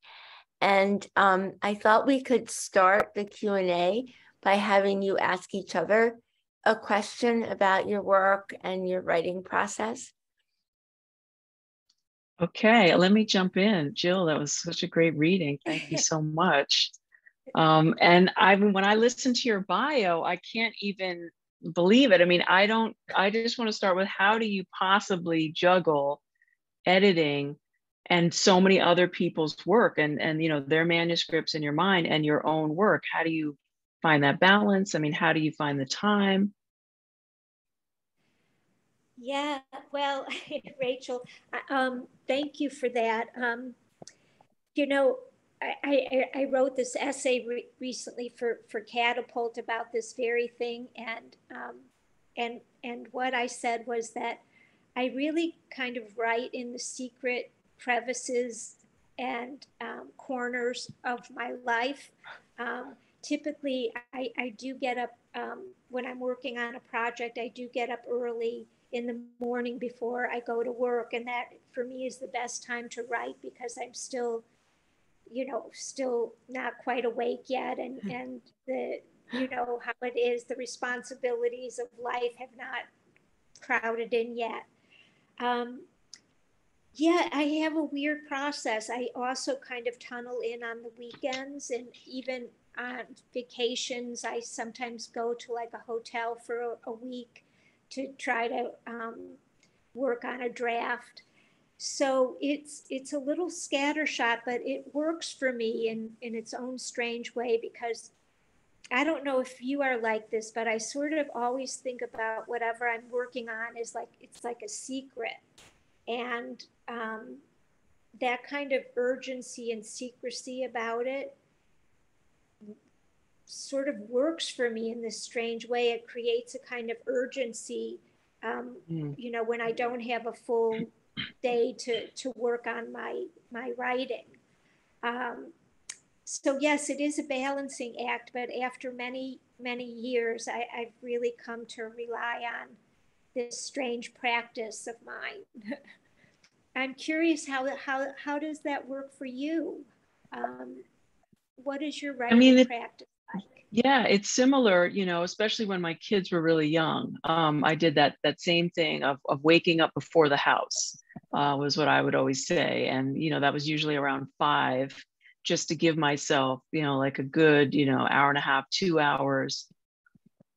And um, I thought we could start the Q&A by having you ask each other a question about your work and your writing process. Okay, let me jump in. Jill, that was such a great reading. Thank you so much. Um, and I, when I listen to your bio, I can't even believe it. I mean, I don't, I just want to start with how do you possibly juggle editing and so many other people's work and, and, you know, their manuscripts in your mind and your own work? How do you find that balance? I mean, how do you find the time? Yeah, well, [laughs] Rachel, um, thank you for that. Um, you know, I, I, I, wrote this essay re recently for, for Catapult about this very thing, and um, and and what I said was that I really kind of write in the secret crevices and um, corners of my life. Typically, I, I do get up um, when I'm working on a project. I do get up early in the morning before I go to work. And that for me is the best time to write because I'm still, you know, still not quite awake yet. And, hmm. and the, you know, how it is, the responsibilities of life have not crowded in yet. Um, yeah, I have a weird process. I also kind of tunnel in on the weekends and even on vacations. I sometimes go to like a hotel for a, a week to try to um, work on a draft. So it's it's a little scattershot, but it works for me in in its own strange way because I don't know if you are like this, but I sort of always think about whatever I'm working on is like it's like a secret, and um, that kind of urgency and secrecy about it sort of works for me in this strange way. It creates a kind of urgency, um, mm. you know, when I don't have a full day to, to work on my, my writing. Um, so yes, it is a balancing act, but after many, many years, I, I've really come to rely on this strange practice of mine. [laughs] I'm curious how, how, how does that work for you? Um, what is your writing I mean, it, Yeah, it's similar, you know, especially when my kids were really young. Um, I did that that same thing of, of waking up before the house uh, was what I would always say. And, you know, that was usually around five, just to give myself, you know, like a good, you know, hour and a half, two hours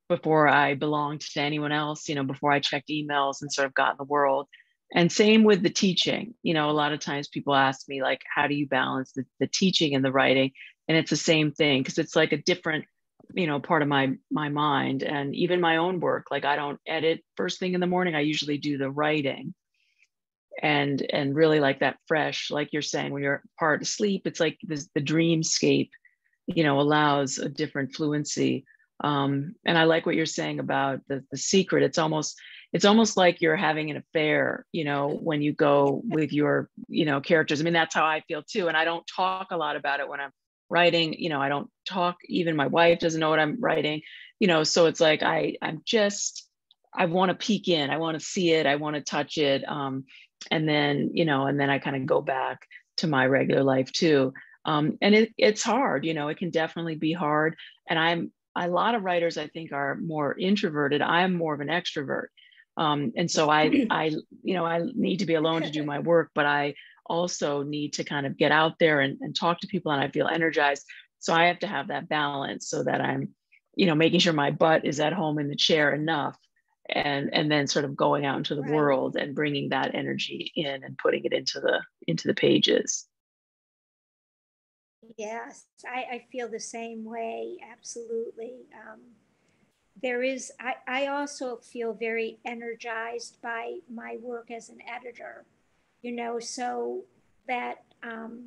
before I belonged to anyone else, you know, before I checked emails and sort of got in the world. And same with the teaching. You know, a lot of times people ask me, like, how do you balance the, the teaching and the writing? And it's the same thing because it's like a different you know part of my my mind. And even my own work like i don't edit first thing in the morning i usually do the writing. And and really like that fresh like you're saying when you're part asleep it's like this, the dreamscape you know allows a different fluency. Um, and i like what you're saying about the, the secret. It's almost it's almost like you're having an affair you know when you go with your you know characters. I mean that's how i feel too. And i don't talk a lot about it when i'm writing you know i don't talk even my wife doesn't know what i'm writing you know so it's like i i'm just i want to peek in i want to see it i want to touch it um, and then you know and then i kind of go back to my regular life too. Um, and it, it's hard you know it can definitely be hard and i'm a lot of writers i think are more introverted i'm more of an extrovert um, and so i [laughs] i you know i need to be alone to do my work but i also need to kind of get out there and, and talk to people and I feel energized. So I have to have that balance so that I'm, you know, making sure my butt is at home in the chair enough and and then sort of going out into the right. world and bringing that energy in and putting it into the into the pages yes i, I feel the same way absolutely um, there is I, I also feel very energized by my work as an editor you know, so that, um,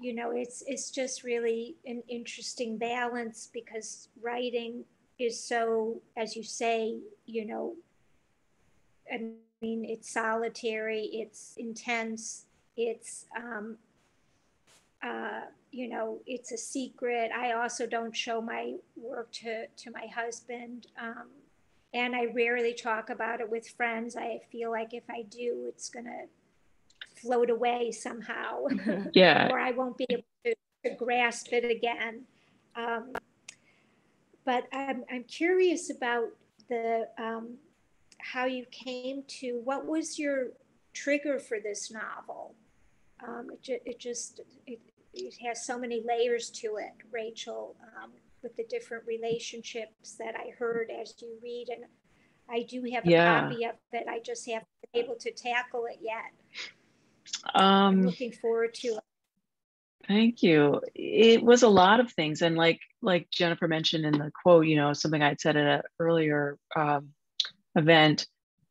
you know, it's, it's just really an interesting balance because writing is so, as you say, you know, I mean, it's solitary, it's intense, it's, um, uh, you know, it's a secret. I also don't show my work to, to my husband. Um, and I rarely talk about it with friends. I feel like if I do, it's going to float away somehow. [laughs] Yeah. or I won't be able to, to grasp it again. Um, but I'm, I'm curious about the um, how you came to what was your trigger for this novel. Um, it, ju- it just it, it has so many layers to it, Rachel, um, with the different relationships that I heard as you read, and I do have a Yeah. copy of it. I just haven't been able to tackle it yet. I'm Um, looking forward to it. Thank you. It was a lot of things, and like like Jennifer mentioned in the quote, you know, something I'd said at an earlier um, event.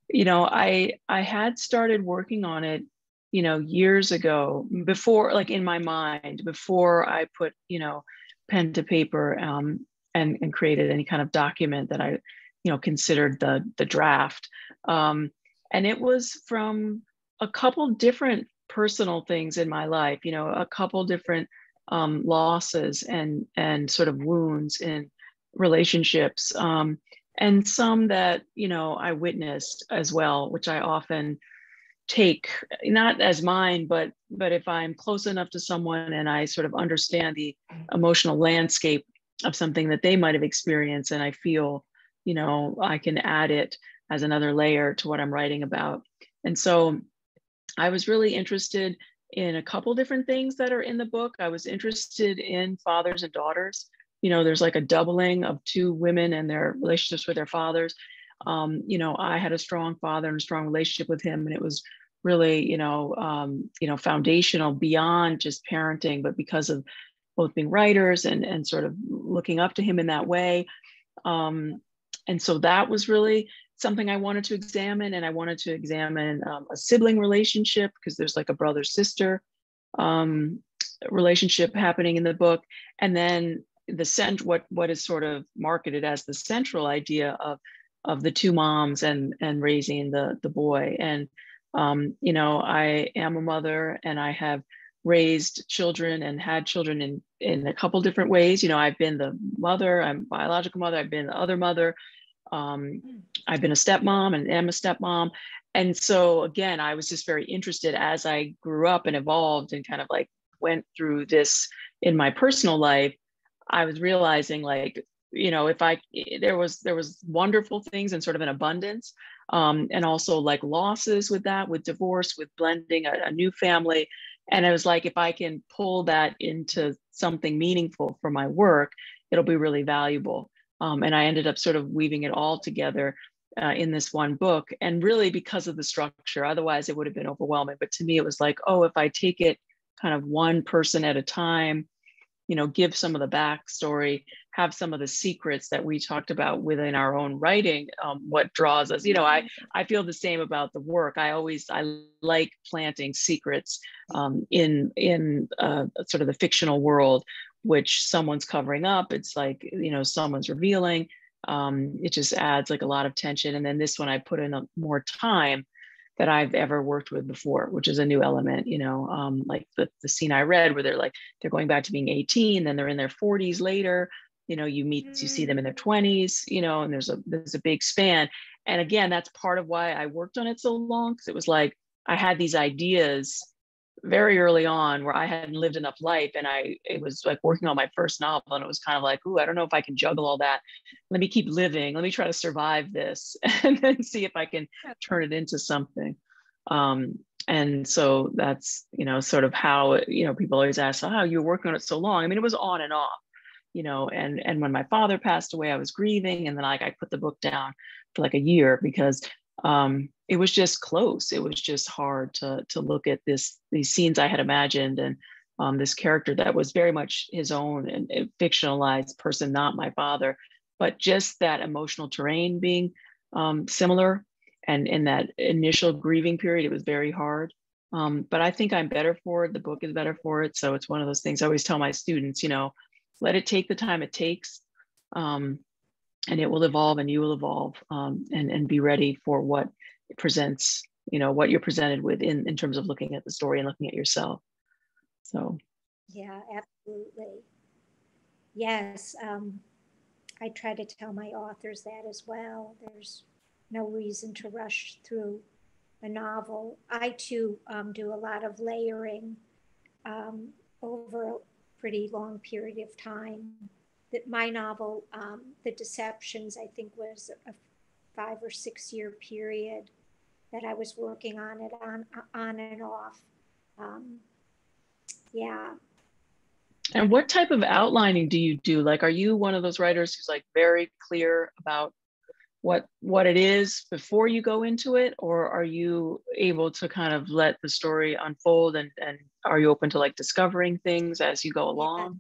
You know, I I had started working on it, you know, years ago before, like in my mind, before I put, you know, pen to paper um, and and created any kind of document that I, you know, considered the the draft. Um, and it was from a couple different personal things in my life you know a couple different um, losses and and sort of wounds in relationships um, and some that you know i witnessed as well which i often take not as mine but but if i'm close enough to someone and i sort of understand the emotional landscape of something that they might have experienced and i feel you know i can add it as another layer to what i'm writing about and so I was really interested in a couple different things that are in the book. I was interested in fathers and daughters. You know, there's like a doubling of two women and their relationships with their fathers. Um, you know, I had a strong father and a strong relationship with him, and it was really, you know, um, you know, foundational beyond just parenting, but because of both being writers and and sort of looking up to him in that way. Um, and so that was really something I wanted to examine, and I wanted to examine um, a sibling relationship because there's like a brother sister um, relationship happening in the book, and then the cent what what is sort of marketed as the central idea of of the two moms and and raising the the boy and um, you know I am a mother and I have raised children and had children in in a couple different ways you know I've been the mother I'm biological mother I've been the other mother um, I've been a stepmom and am a stepmom. And so again, I was just very interested as I grew up and evolved and kind of like went through this in my personal life. I was realizing like, you know, if I there was there was wonderful things and sort of an abundance, um, and also like losses with that, with divorce, with blending a, a new family. And I was like, if I can pull that into something meaningful for my work, it'll be really valuable. Um, and I ended up sort of weaving it all together uh, in this one book. And really because of the structure, otherwise it would have been overwhelming. But to me, it was like, oh, if I take it kind of one person at a time, you know, give some of the backstory, have some of the secrets that we talked about within our own writing, um, what draws us. You know, I I feel the same about the work. I always I like planting secrets um, in in uh, sort of the fictional world which someone's covering up. It's like, you know, someone's revealing. Um, it just adds like a lot of tension. And then this one I put in a, more time that I've ever worked with before, which is a new element, you know, um, like the, the scene I read where they're like, they're going back to being 18, then they're in their 40s later, you know, you meet, you see them in their 20s, you know, and there's a, there's a big span. And again, that's part of why I worked on it so long. Cause it was like, I had these ideas very early on where I hadn't lived enough life and I it was like working on my first novel and it was kind of like, ooh, I don't know if I can juggle all that. Let me keep living. Let me try to survive this [laughs] and then see if I can turn it into something. Um, and so that's, you know, sort of how, you know, people always ask, oh, how you were working on it so long. I mean, it was on and off, you know, and and when my father passed away, I was grieving and then like I put the book down for like a year because um, it was just close. It was just hard to to look at this these scenes I had imagined and um, this character that was very much his own and, fictionalized person, not my father, but just that emotional terrain being um, similar. And in that initial grieving period, it was very hard. Um, but I think I'm better for it. The book is better for it. So it's one of those things I always tell my students, you know, let it take the time it takes. Um, and it will evolve and you will evolve um, and, and be ready for what it presents, you know, what you're presented with in, in terms of looking at the story and looking at yourself. So. Yeah, absolutely. Yes. Um, I try to tell my authors that as well. There's no reason to rush through a novel. I too um, do a lot of layering um, over pretty long period of time that my novel, um, The Deceptions, I think was a five or six year period. that I was working on it on on and off. Um, yeah. And what type of outlining do you do? Like, are you one of those writers who's like very clear about what what it is before you go into it, or are you able to kind of let the story unfold and and are you open to like discovering things as you go along?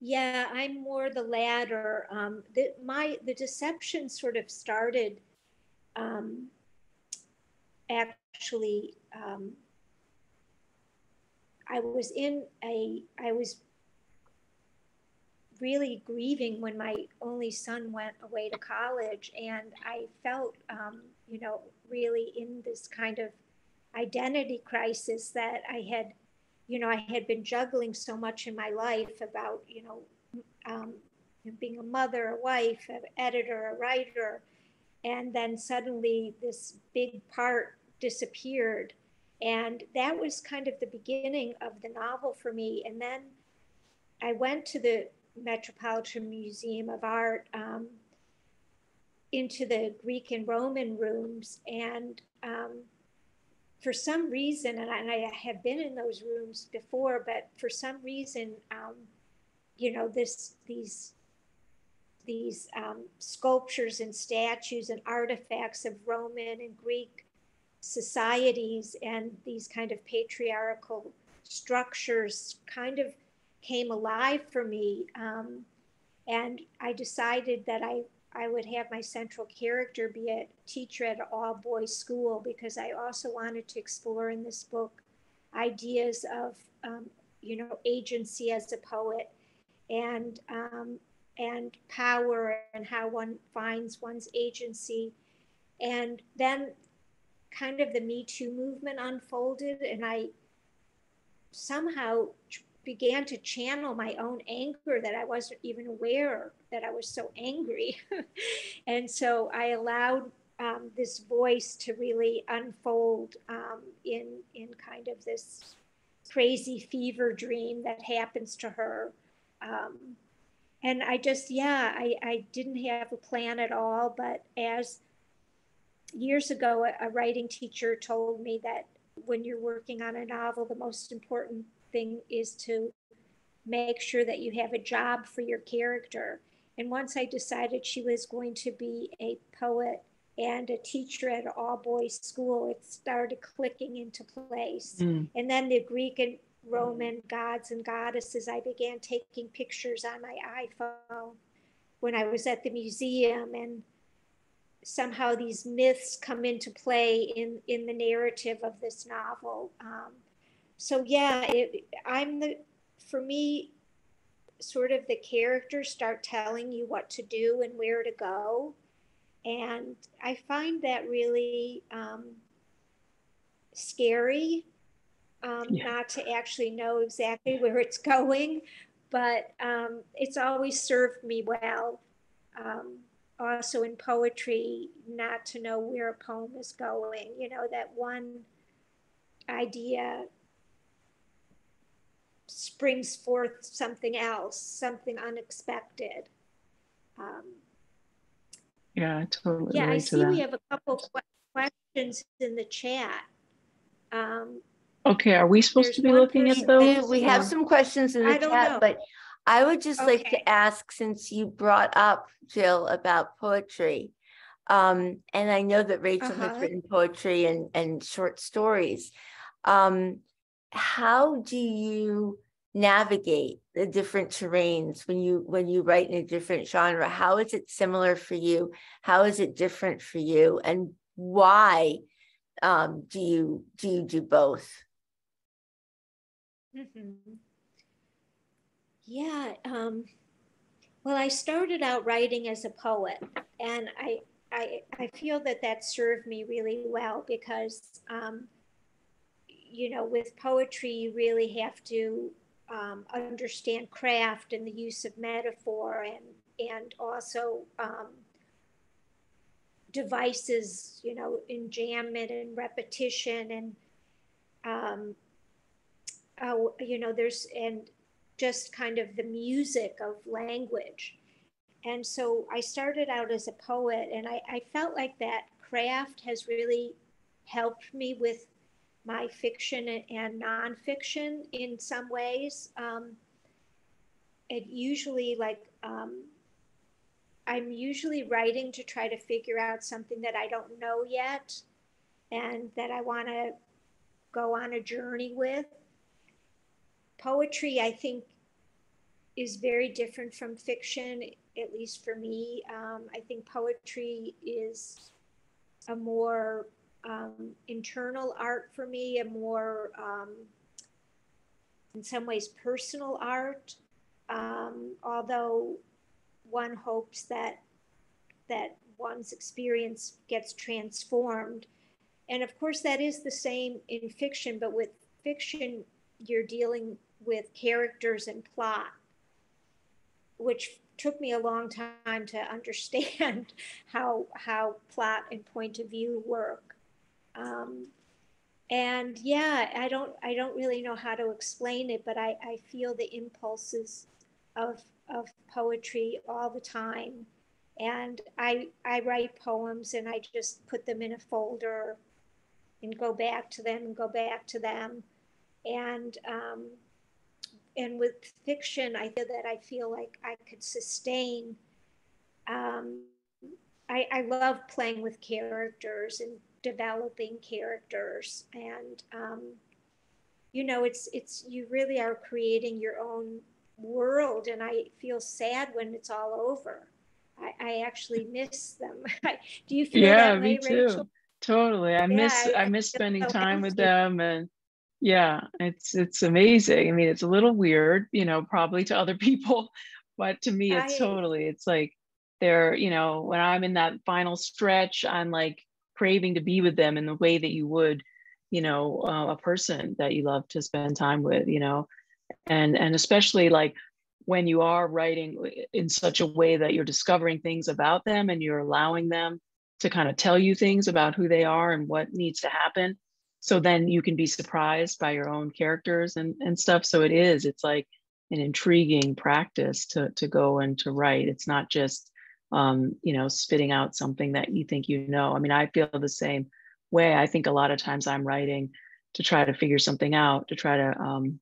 Yeah, I'm more the latter. Um, the, my the deception sort of started um, actually. Um, I was in a. I was really grieving when my only son went away to college, and I felt, um, you know, really in this kind of identity crisis that I had you know, I had been juggling so much in my life about, you know, um, being a mother, a wife, an editor, a writer. And then suddenly this big part disappeared. And that was kind of the beginning of the novel for me. And then I went to the Metropolitan Museum of Art um, into the Greek and Roman rooms. And um, for some reason, and I, and I, have been in those rooms before, but for some reason, um, you know, this these these um, sculptures and statues and artifacts of Roman and Greek societies and these kind of patriarchal structures kind of came alive for me. Um, and I decided that I I would have my central character be a teacher at an all boys school because I also wanted to explore in this book ideas of, um, you know, agency as a poet and, um, and power and how one finds one's agency. And then kind of the Me Too movement unfolded, and I somehow began to channel my own anger that I wasn't even aware that I was so angry. [laughs] and so I allowed um, this voice to really unfold um, in, in kind of this crazy fever dream that happens to her. Um, and I just, yeah, I, I didn't have a plan at all. But as years ago, a, a writing teacher told me that when you're working on a novel, the most important thing is to make sure that you have a job for your character. And once I decided she was going to be a poet and a teacher at an all boys school, it started clicking into place. Mm. And then the Greek and Roman gods and goddesses, I began taking pictures on my iPhone when I was at the museum. And somehow these myths come into play in, in the narrative of this novel. Um, so yeah, it, I'm the for me, sort of the characters start telling you what to do and where to go. And I find that really um, scary um, yeah. not to actually know exactly [laughs] where it's going, but um, it's always served me well. Um, also in poetry, not to know where a poem is going, you know, that one idea springs forth something else, something unexpected. Um, yeah, I totally. Yeah, I see we have a couple questions in the chat. Um, okay, are we supposed to be looking at those? We have some questions in the chat, know. but I would just okay. like to ask, since you brought up Jill about poetry, um, and I know that Rachel uh-huh. has written poetry and, and short stories. Um, how do you navigate the different terrains when you when you write in a different genre? How is it similar for you? How is it different for you? And why um, do you do you do both? Mm-hmm. yeah um, well i started out writing as a poet and i i, I feel that that served me really well because um, you know, with poetry, you really have to um, understand craft and the use of metaphor and and also um, devices, you know, enjambment and repetition and um, uh, you know, there's and just kind of the music of language. And so I started out as a poet, and I, I felt like that craft has really helped me with my fiction and nonfiction in some ways. Um, it usually like um, I'm usually writing to try to figure out something that I don't know yet and that I want to go on a journey with. Poetry, I think, is very different from fiction, at least for me. Um, I think poetry is a more um, internal art for me, a more, um, in some ways, personal art. Um, although one hopes that that one's experience gets transformed. And of course, that is the same in fiction, but with fiction, you're dealing with characters and plot, which took me a long time to understand [laughs] how how plot and point of view work. Um, and yeah, I don't I don't really know how to explain it, but I, I feel the impulses of of poetry all the time. And I I write poems and I just put them in a folder and go back to them and go back to them. And um, and with fiction, I feel that I feel like I could sustain. Um, I, I love playing with characters and developing characters and um, you know it's it's you really are creating your own world and i feel sad when it's all over. I, I actually [laughs] miss them. [laughs] Do you feel yeah that me way, too. Rachel? totally. I Yeah, miss I- i, miss spending so time with them and yeah it's it's amazing. I mean it's a little weird you know probably to other [laughs] people but to me it's I- totally it's like they're you know when i'm in that final stretch i'm like craving to be with them in the way that you would you know uh, a person that you love to spend time with you know? And and especially like when you are writing in such a way that you're discovering things about them and you're allowing them to kind of tell you things about who they are and what needs to happen so then you can be surprised by your own characters and and stuff. So it is it's like an intriguing practice to to go and to write. It's not just um, you know, spitting out something that you think you know. I mean, I feel the same way. I think a lot of times I'm writing to try to figure something out, to try to, um,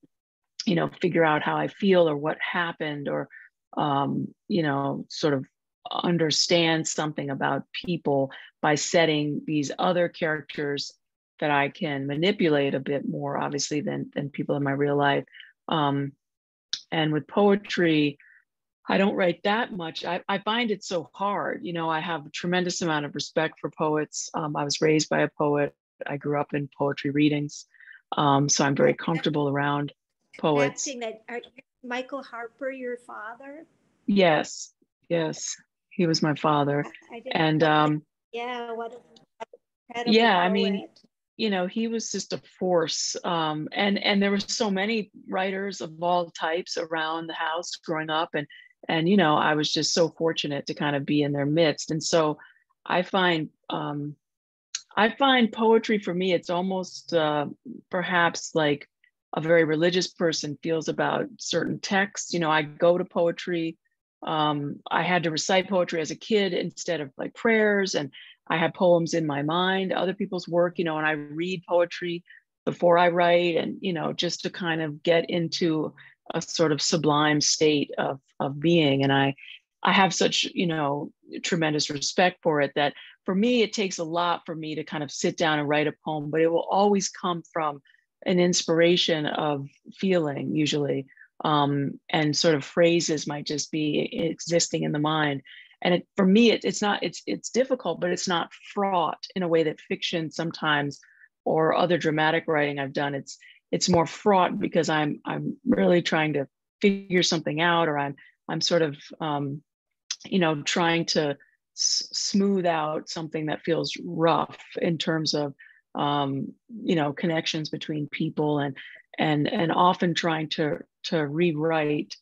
you know, figure out how I feel or what happened or, um, you know, sort of understand something about people by setting these other characters that I can manipulate a bit more, obviously, than than people in my real life. Um, and with poetry, I don't write that much. I, I find it so hard. You know, I have a tremendous amount of respect for poets. Um, I was raised by a poet. I grew up in poetry readings. Um, so I'm very comfortable around poets. That are, Michael Harper, your father. Yes, yes. He was my father. I And um, yeah, what Yeah, I mean, poet. you know he was just a force um, and and there were so many writers of all types around the house growing up and and you know i was just so fortunate to kind of be in their midst. And so i find um, i find poetry for me it's almost uh, perhaps like a very religious person feels about certain texts. You know i go to poetry um, i had to recite poetry as a kid instead of like prayers and I have poems in my mind, other people's work, you know, and I read poetry before I write and, you know, just to kind of get into a sort of sublime state of, of being. And I, I have such, you know, tremendous respect for it that for me, it takes a lot for me to kind of sit down and write a poem, but it will always come from an inspiration of feeling usually. Um, and sort of phrases might just be existing in the mind and it, for me it, it's not it's it's difficult but it's not fraught in a way that fiction sometimes or other dramatic writing i've done it's it's more fraught because i'm i'm really trying to figure something out or i'm i'm sort of um, you know trying to s- smooth out something that feels rough in terms of um, you know connections between people and and and often trying to to rewrite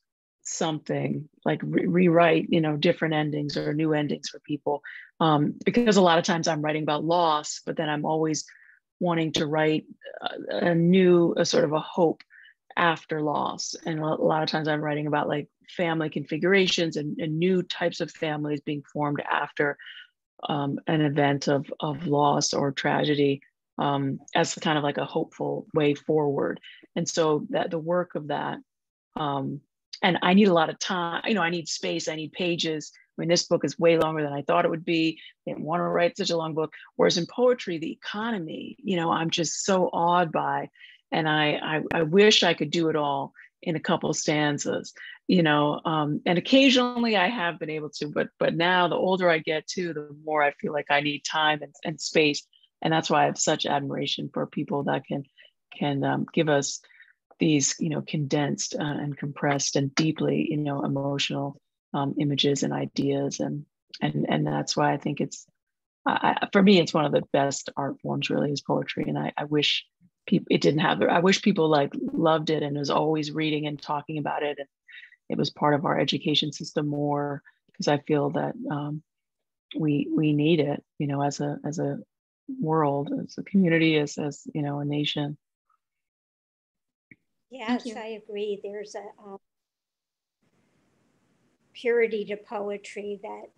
something like re- rewrite you know different endings or new endings for people. Um, because a lot of times i'm writing about loss but then i'm always wanting to write a, new a sort of a hope after loss and a lot of times i'm writing about like family configurations and, and new types of families being formed after um, an event of of loss or tragedy um, as kind of like a hopeful way forward. And so that the work of that, um, and I need a lot of time. You know, I need space. I need pages. I mean, this book is way longer than I thought it would be. I didn't want to write such a long book. Whereas in poetry, the economy, you know, I'm just so awed by, and I I, I wish I could do it all in a couple stanzas you know um, and occasionally i have been able to but but now the older i get too the more i feel like i need time and, and space and that's why i have such admiration for people that can can um, give us these you know condensed uh, and compressed and deeply you know emotional um, images and ideas and and and that's why i think it's I, for me it's one of the best art forms really is poetry and i, I wish people it didn't have i wish people like loved it and was always reading and talking about it and it was part of our education system more because i feel that um, we we need it you know as a as a world as a community as as you know a nation yes i agree there's a um, purity to poetry that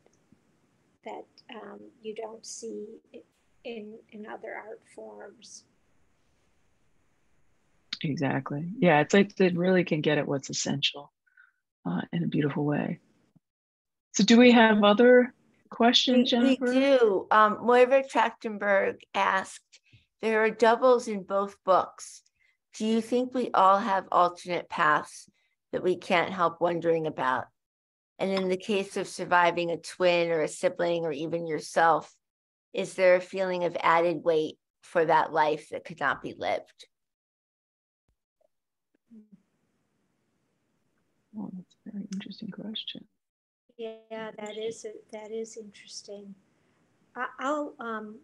that um, you don't see in in other art forms Exactly. Yeah, it's like it really can get at what's essential uh, in a beautiful way. So, do we have other questions, Jennifer? We do. Um, Moira Trachtenberg asked, there are doubles in both books. Do you think we all have alternate paths that we can't help wondering about? And in the case of surviving a twin or a sibling or even yourself, is there a feeling of added weight for that life that could not be lived? Oh, that's a very interesting question. Yeah, that is a, that is interesting. I, will um,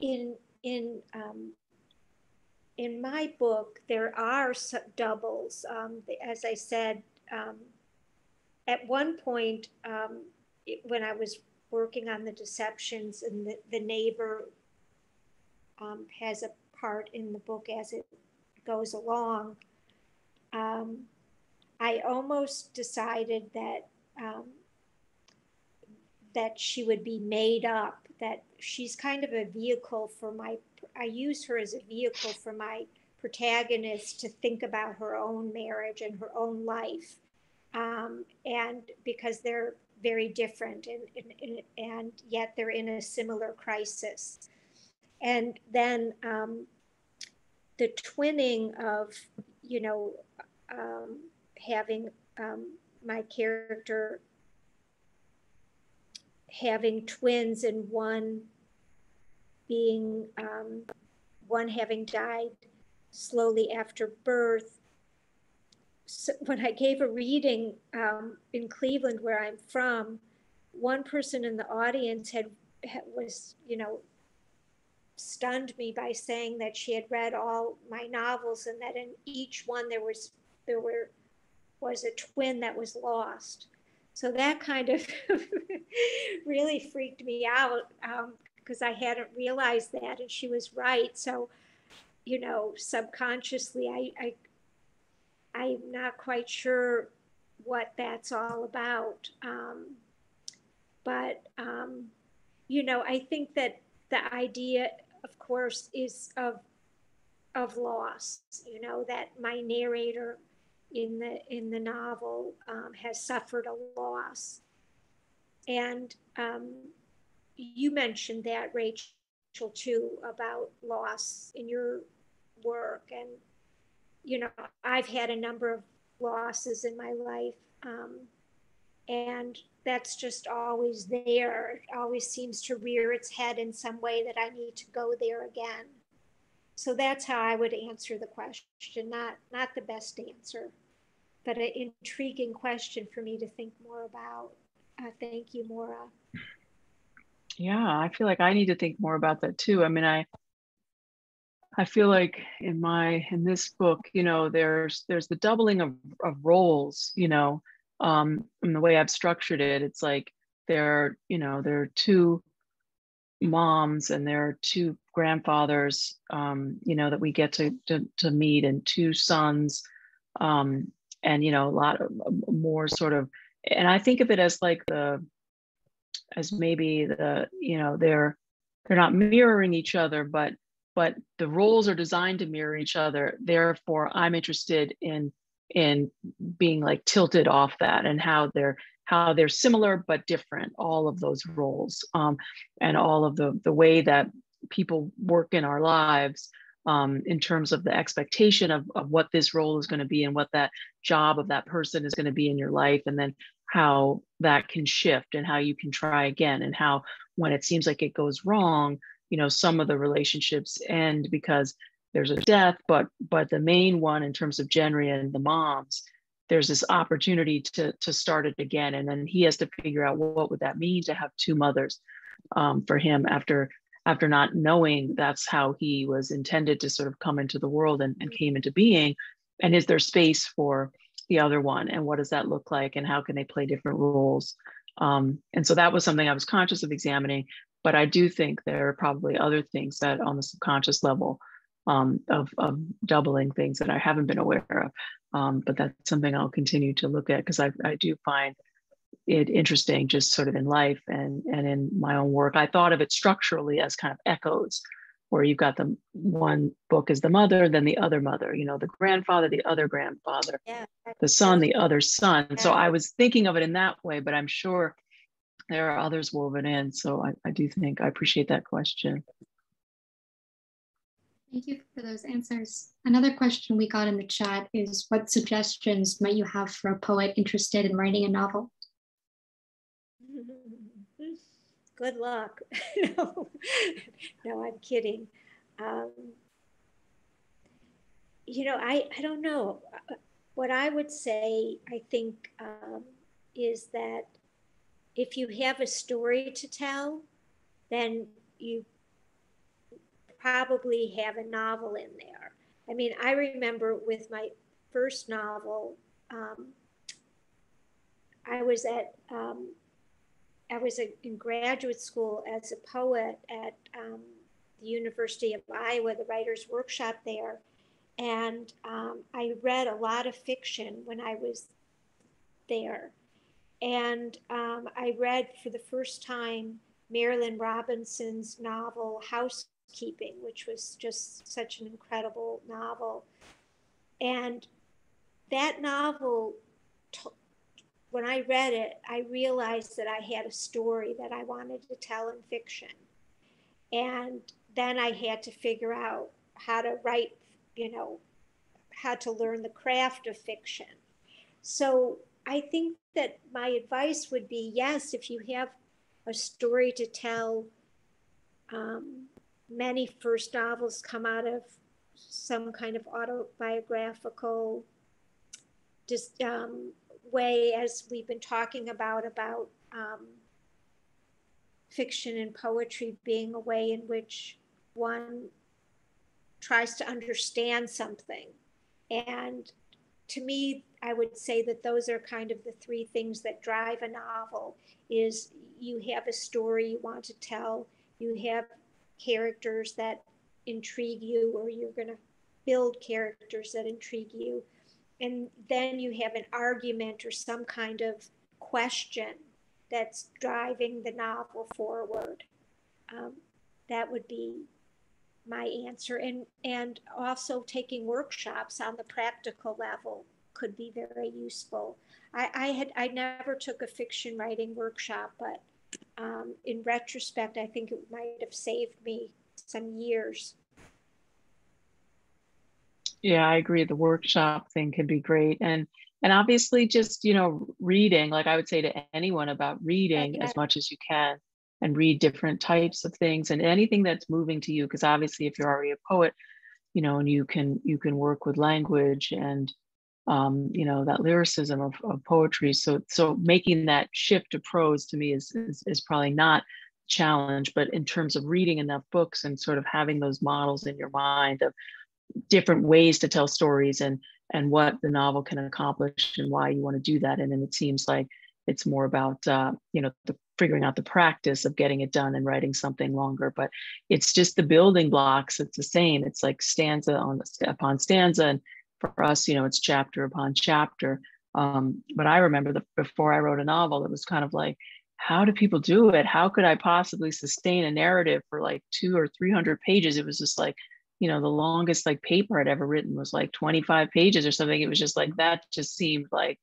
in in um, in my book there are doubles. Um, as I said, um, at one point um, it, when I was working on the deceptions, and the, the neighbor um, has a part in the book as it goes along um, I almost decided that um, that she would be made up. That she's kind of a vehicle for my. I use her as a vehicle for my protagonist to think about her own marriage and her own life, um, and because they're very different and, and, and yet they're in a similar crisis. And then um, the twinning of, you know, um, having um, my character having twins in one being um, one having died slowly after birth. So [laughs] when I gave a reading um, in Cleveland, where I'm from, one person in the audience had, had was you know stunned me by saying that she had read all my novels and that in each one there was there were was a twin that was lost. So that kind of [laughs] really freaked me out because I hadn't realized that, and she was right. So, you know, subconsciously, I, I I'm not quite sure what that's all about. Um, but um, you know, I think that the idea, of course, is of of loss. You know that my narrator in the in the novel um, has suffered a loss, and um, you mentioned that Rachel too about loss in your work, and you know I've had a number of losses in my life, um, and that's just always there. It always seems to rear its head in some way that I need to go there again. So that's how I would answer the question, not, not the best answer, but an intriguing question for me to think more about. Uh, thank you, Maura. Yeah, I feel like I need to think more about that too. I mean, I I feel like in my in this book, you know, there's there's the doubling of, of roles, you know, um, and the way I've structured it, it's like there, you know, there are two moms and there are two grandfathers um, you know that we get to, to, to meet and two sons um, and you know a lot of more sort of and i think of it as like the as maybe the you know they're they're not mirroring each other but but the roles are designed to mirror each other. Therefore i'm interested in in being like tilted off that and how they're how they're similar but different all of those roles um, and all of the the way that people work in our lives um, in terms of the expectation of, of what this role is going to be and what that job of that person is going to be in your life. And then how that can shift and how you can try again and how when it seems like it goes wrong you know some of the relationships end because there's a death but but the main one in terms of Jenry and the moms there's this opportunity to to start it again. And then he has to figure out well, what would that mean to have two mothers um, for him after after not knowing that's how he was intended to sort of come into the world and, and came into being. And is there space for the other one and what does that look like and how can they play different roles? Um, and so that was something i was conscious of examining but i do think there are probably other things that on the subconscious level um, of, of doubling things that i haven't been aware of. Um, but that's something i'll continue to look at because I, I do find it interesting just sort of in life and and in my own work. I thought of it structurally as kind of echoes where you've got the one book is the mother then the other mother you know the grandfather the other grandfather yeah. the son the other son yeah. so i was thinking of it in that way but i'm sure there are others woven in so i, I do think i appreciate that question Thank you for those answers. Another question we got in the chat is what suggestions might you have for a poet interested in writing a novel? Good luck. [laughs] no, no, I'm kidding. Um, you know, I, I don't know. What I would say, I think, um, is that if you have a story to tell, then you probably have a novel in there. I mean, I remember with my first novel, um, I was at um, I was a, in graduate school as a poet at um, the University of Iowa, the Writers Workshop there. And um, I read a lot of fiction when I was there. And um, I read for the first time Marilynne Robinson's novel Housekeeping, which was just such an incredible novel. And that novel when I read it, I realized that I had a story that I wanted to tell in fiction. And then I had to figure out how to write, you know, how to learn the craft of fiction. So I think that my advice would be yes, if you have a story to tell, um, many first novels come out of some kind of autobiographical just um, way, as we've been talking about, about um, fiction and poetry being a way in which one tries to understand something. And to me, I would say that those are kind of the three things that drive a novel is you have a story you want to tell, you have characters that intrigue you or you're going to build characters that intrigue you and then you have an argument or some kind of question that's driving the novel forward. Um, that would be my answer. And, and also taking workshops on the practical level could be very useful. I, I had I never took a fiction writing workshop, but um, in retrospect, I think it might have saved me some years yeah i agree the workshop thing could be great and and obviously just you know reading like i would say to anyone about reading yeah. as much as you can and read different types of things and anything that's moving to you because obviously if you're already a poet you know and you can you can work with language and um, you know that lyricism of, of poetry so so making that shift to prose to me is, is is probably not challenge but in terms of reading enough books and sort of having those models in your mind of different ways to tell stories and and what the novel can accomplish and why you want to do that. And then it seems like it's more about uh, you know the figuring out the practice of getting it done and writing something longer. But it's just the building blocks it's the same. It's like stanza on upon stanza. And for us you know it's chapter upon chapter. Um, but i remember the before i wrote a novel it was kind of like how do people do it? How could I possibly sustain a narrative for like two or 300 pages? It was just like, you know, the longest like paper I'd ever written was like 25 pages or something. It was just like, that just seemed like,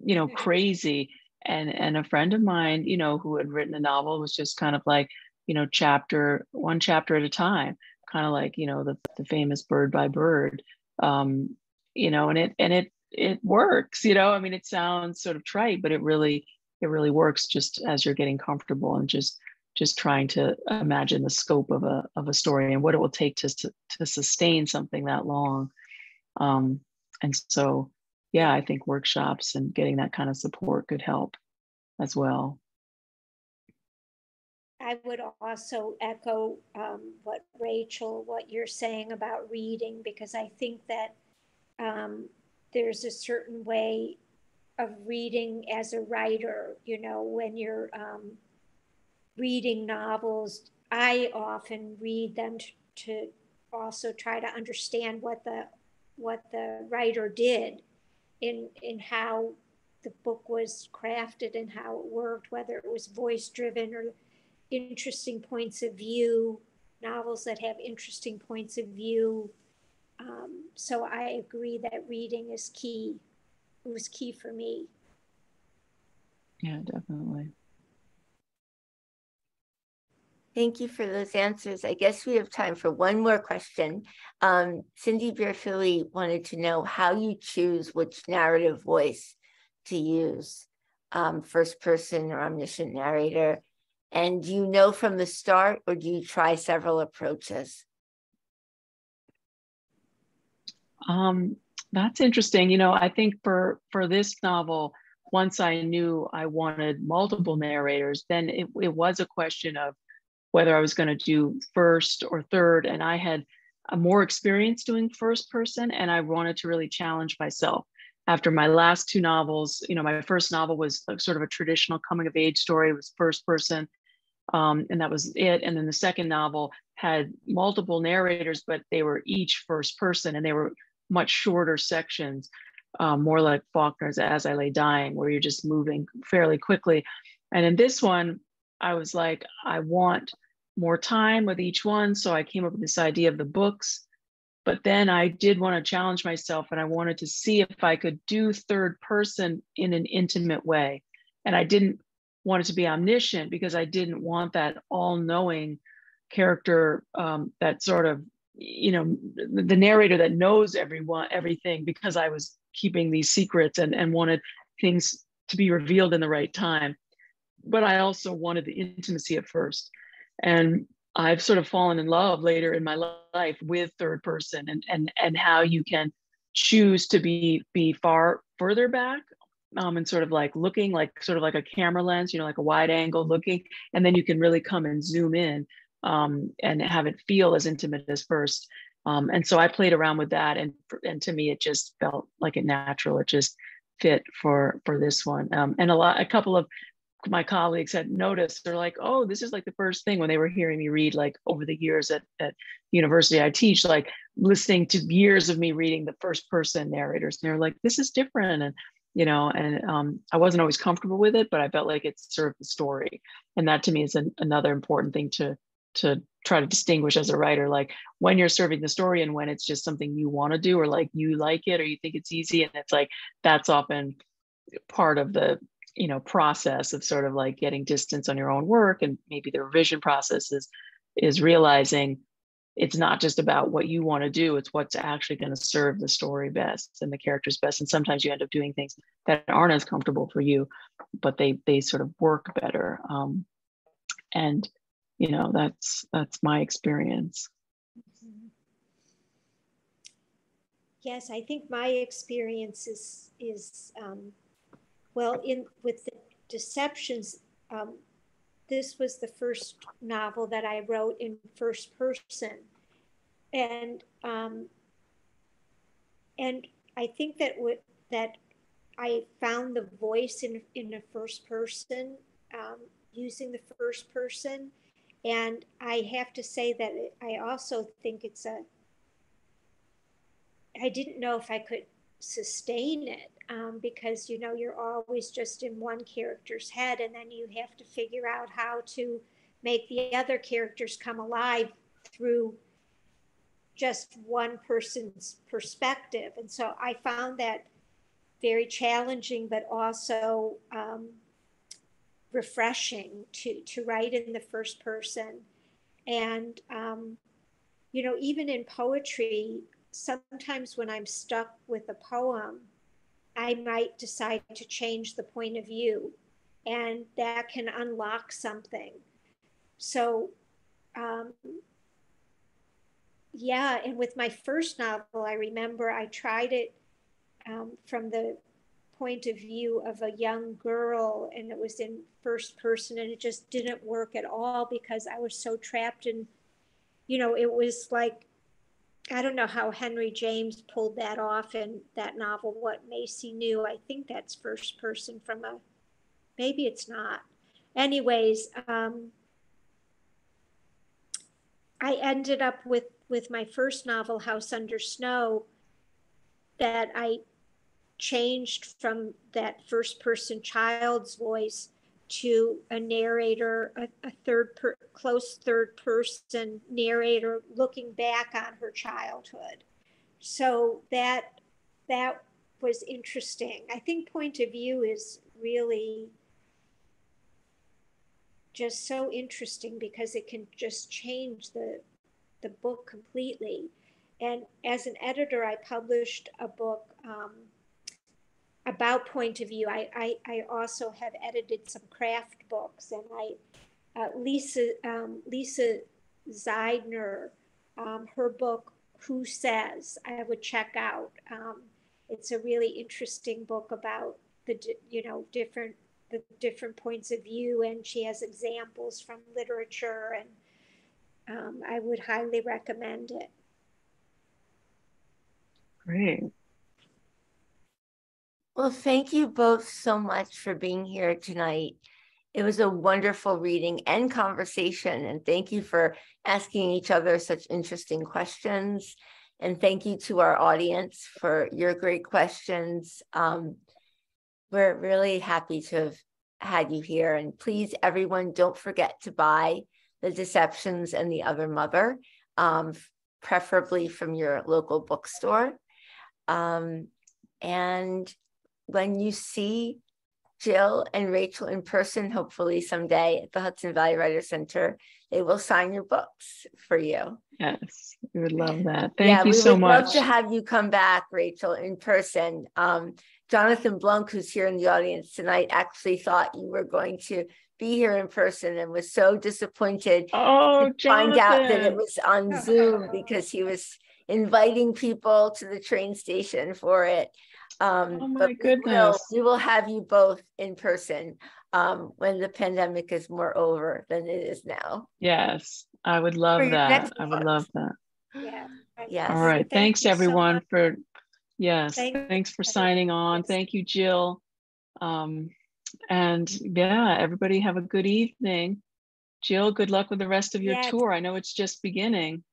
you know, crazy. And, and a friend of mine, you know, who had written a novel was just kind of like, you know, chapter, one chapter at a time, kind of like, you know, the, the famous bird by bird, um, you know, and it, and it, it works, you know, I mean, it sounds sort of trite, but it really, it really works just as you're getting comfortable and just just trying to imagine the scope of a of a story and what it will take to to, to sustain something that long. Um, and so yeah i think workshops and getting that kind of support could help as well. I would also echo um, what Rachel, what you're saying about reading, because I think that um, there's a certain way of reading as a writer, you know, when you're um, reading novels, I often read them to, to also try to understand what the what the writer did in in how the book was crafted and how it worked, whether it was voice driven or interesting points of view, novels that have interesting points of view. Um, so I agree that reading is key it was key for me. Yeah, definitely. Thank you for those answers. I guess we have time for one more question. Um, Cindy Beer-Philly wanted to know how you choose which narrative voice to use, um, first person or omniscient narrator. And do you know from the start or do you try several approaches? Um, that's interesting. You know, I think for for this novel, once I knew I wanted multiple narrators, then it, it was a question of whether I was going to do first or third. And I had more experience doing first person, and I wanted to really challenge myself. After my last two novels, you know, my first novel was sort of a traditional coming of age story. It was first person, um, and that was it. And then the second novel had multiple narrators, but they were each first person, and they were much shorter sections, um, more like Faulkner's As I Lay Dying, where you're just moving fairly quickly. And in this one, I was like, I want more time with each one. So I came up with this idea of the books. But then I did want to challenge myself and I wanted to see if I could do third person in an intimate way. And I didn't want it to be omniscient because I didn't want that all knowing character um, that sort of you know the narrator that knows everyone everything because i was keeping these secrets and and wanted things to be revealed in the right time but i also wanted the intimacy at first and i've sort of fallen in love later in my life with third person and and and how you can choose to be be far further back um, and sort of like looking like sort of like a camera lens you know like a wide angle looking and then you can really come and zoom in um, and have it feel as intimate as first. Um, and so I played around with that, and and to me, it just felt like it natural. It just fit for for this one. Um, and a lot, a couple of my colleagues had noticed. They're like, "Oh, this is like the first thing when they were hearing me read, like over the years at at university I teach, like listening to years of me reading the first person narrators. And they're like, "This is different," and you know and um, i wasn't always comfortable with it but i felt like it served the story and that to me is an, another important thing to to try to distinguish as a writer like when you're serving the story and when it's just something you want to do or like you like it or you think it's easy and it's like that's often part of the you know process of sort of like getting distance on your own work and maybe the revision process is is realizing it's not just about what you want to do it's what's actually going to serve the story best and the characters best. And sometimes you end up doing things that aren't as comfortable for you but they they sort of work better. Um, and you know that's that's my experience. Yes i think my experience is is um, well in with the deceptions um, this was the first novel that i wrote in first person and um, and i think that what that i found the voice in in the first person um, using the first person and I have to say that I also think it's a, I didn't know if I could sustain it. Um, because you know you're always just in one character's head and then you have to figure out how to make the other characters come alive through just one person's perspective. And so i found that very challenging but also um, refreshing to to write in the first person. And um, you know even in poetry sometimes when i'm stuck with a poem I might decide to change the point of view, and that can unlock something. So, um, yeah, and with my first novel, I remember I tried it um, from the point of view of a young girl, and it was in first person, and it just didn't work at all because I was so trapped in, you know, it was like I don't know how Henry James pulled that off in that novel, What Maisie Knew. I think that's first person from a, maybe it's not. Anyways, um, I ended up with, with my first novel, House Under Snow, that I changed from that first person child's voice to a narrator, a, a third per, close third person narrator looking back on her childhood. So that that was interesting. I think point of view is really just so interesting because it can just change the the book completely. And as an editor, I published a book um, about point of view. I, I, I also have edited some craft books, and I uh, Lisa um, Lisa Zeidner, um, her book Who Says I would check out. Um, it's a really interesting book about the you know different the different points of view, and she has examples from literature, and um, I would highly recommend it. Great. Well, thank you both so much for being here tonight. It was a wonderful reading and conversation. And thank you for asking each other such interesting questions. And thank you to our audience for your great questions. Um, we're really happy to have had you here. And please, everyone, don't forget to buy The Deceptions and the Other Mother, um, preferably from your local bookstore. Um, and when you see Jill and Rachel in person, hopefully someday at the Hudson Valley Writer Center, they will sign your books for you. Yes, we would love that. Thank yeah, you so much. We would love to have you come back, Rachel, in person. Um, Jonathan Blunk, who's here in the audience tonight, actually thought you were going to be here in person and was so disappointed oh, to find out that it was on Zoom because he was inviting people to the train station for it. Um, oh my but goodness. We will, we will have you both in person um, when the pandemic is more over than it is now. Yes, I would love that. I would love that. Yeah. Yes. All right. Thank Thanks you so everyone for, yes, Thank- thanks for signing on. Yes. Thank you, Jill. Um, and yeah, everybody have a good evening. Jill, good luck with the rest of your Yes. tour. I know it's just beginning.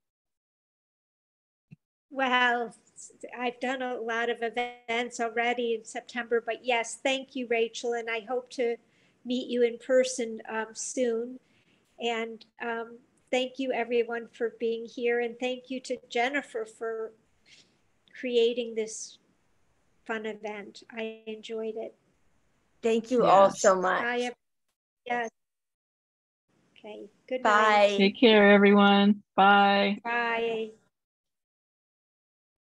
Well, I've done a lot of events already in September, but yes, thank you, Rachel, and I hope to meet you in person um, soon. And um, thank you, everyone, for being here, and thank you to Jennifer for creating this fun event. I enjoyed it. Thank you all so much. I have, yes. Okay. Good night. Bye. Take care, everyone. Bye. Bye.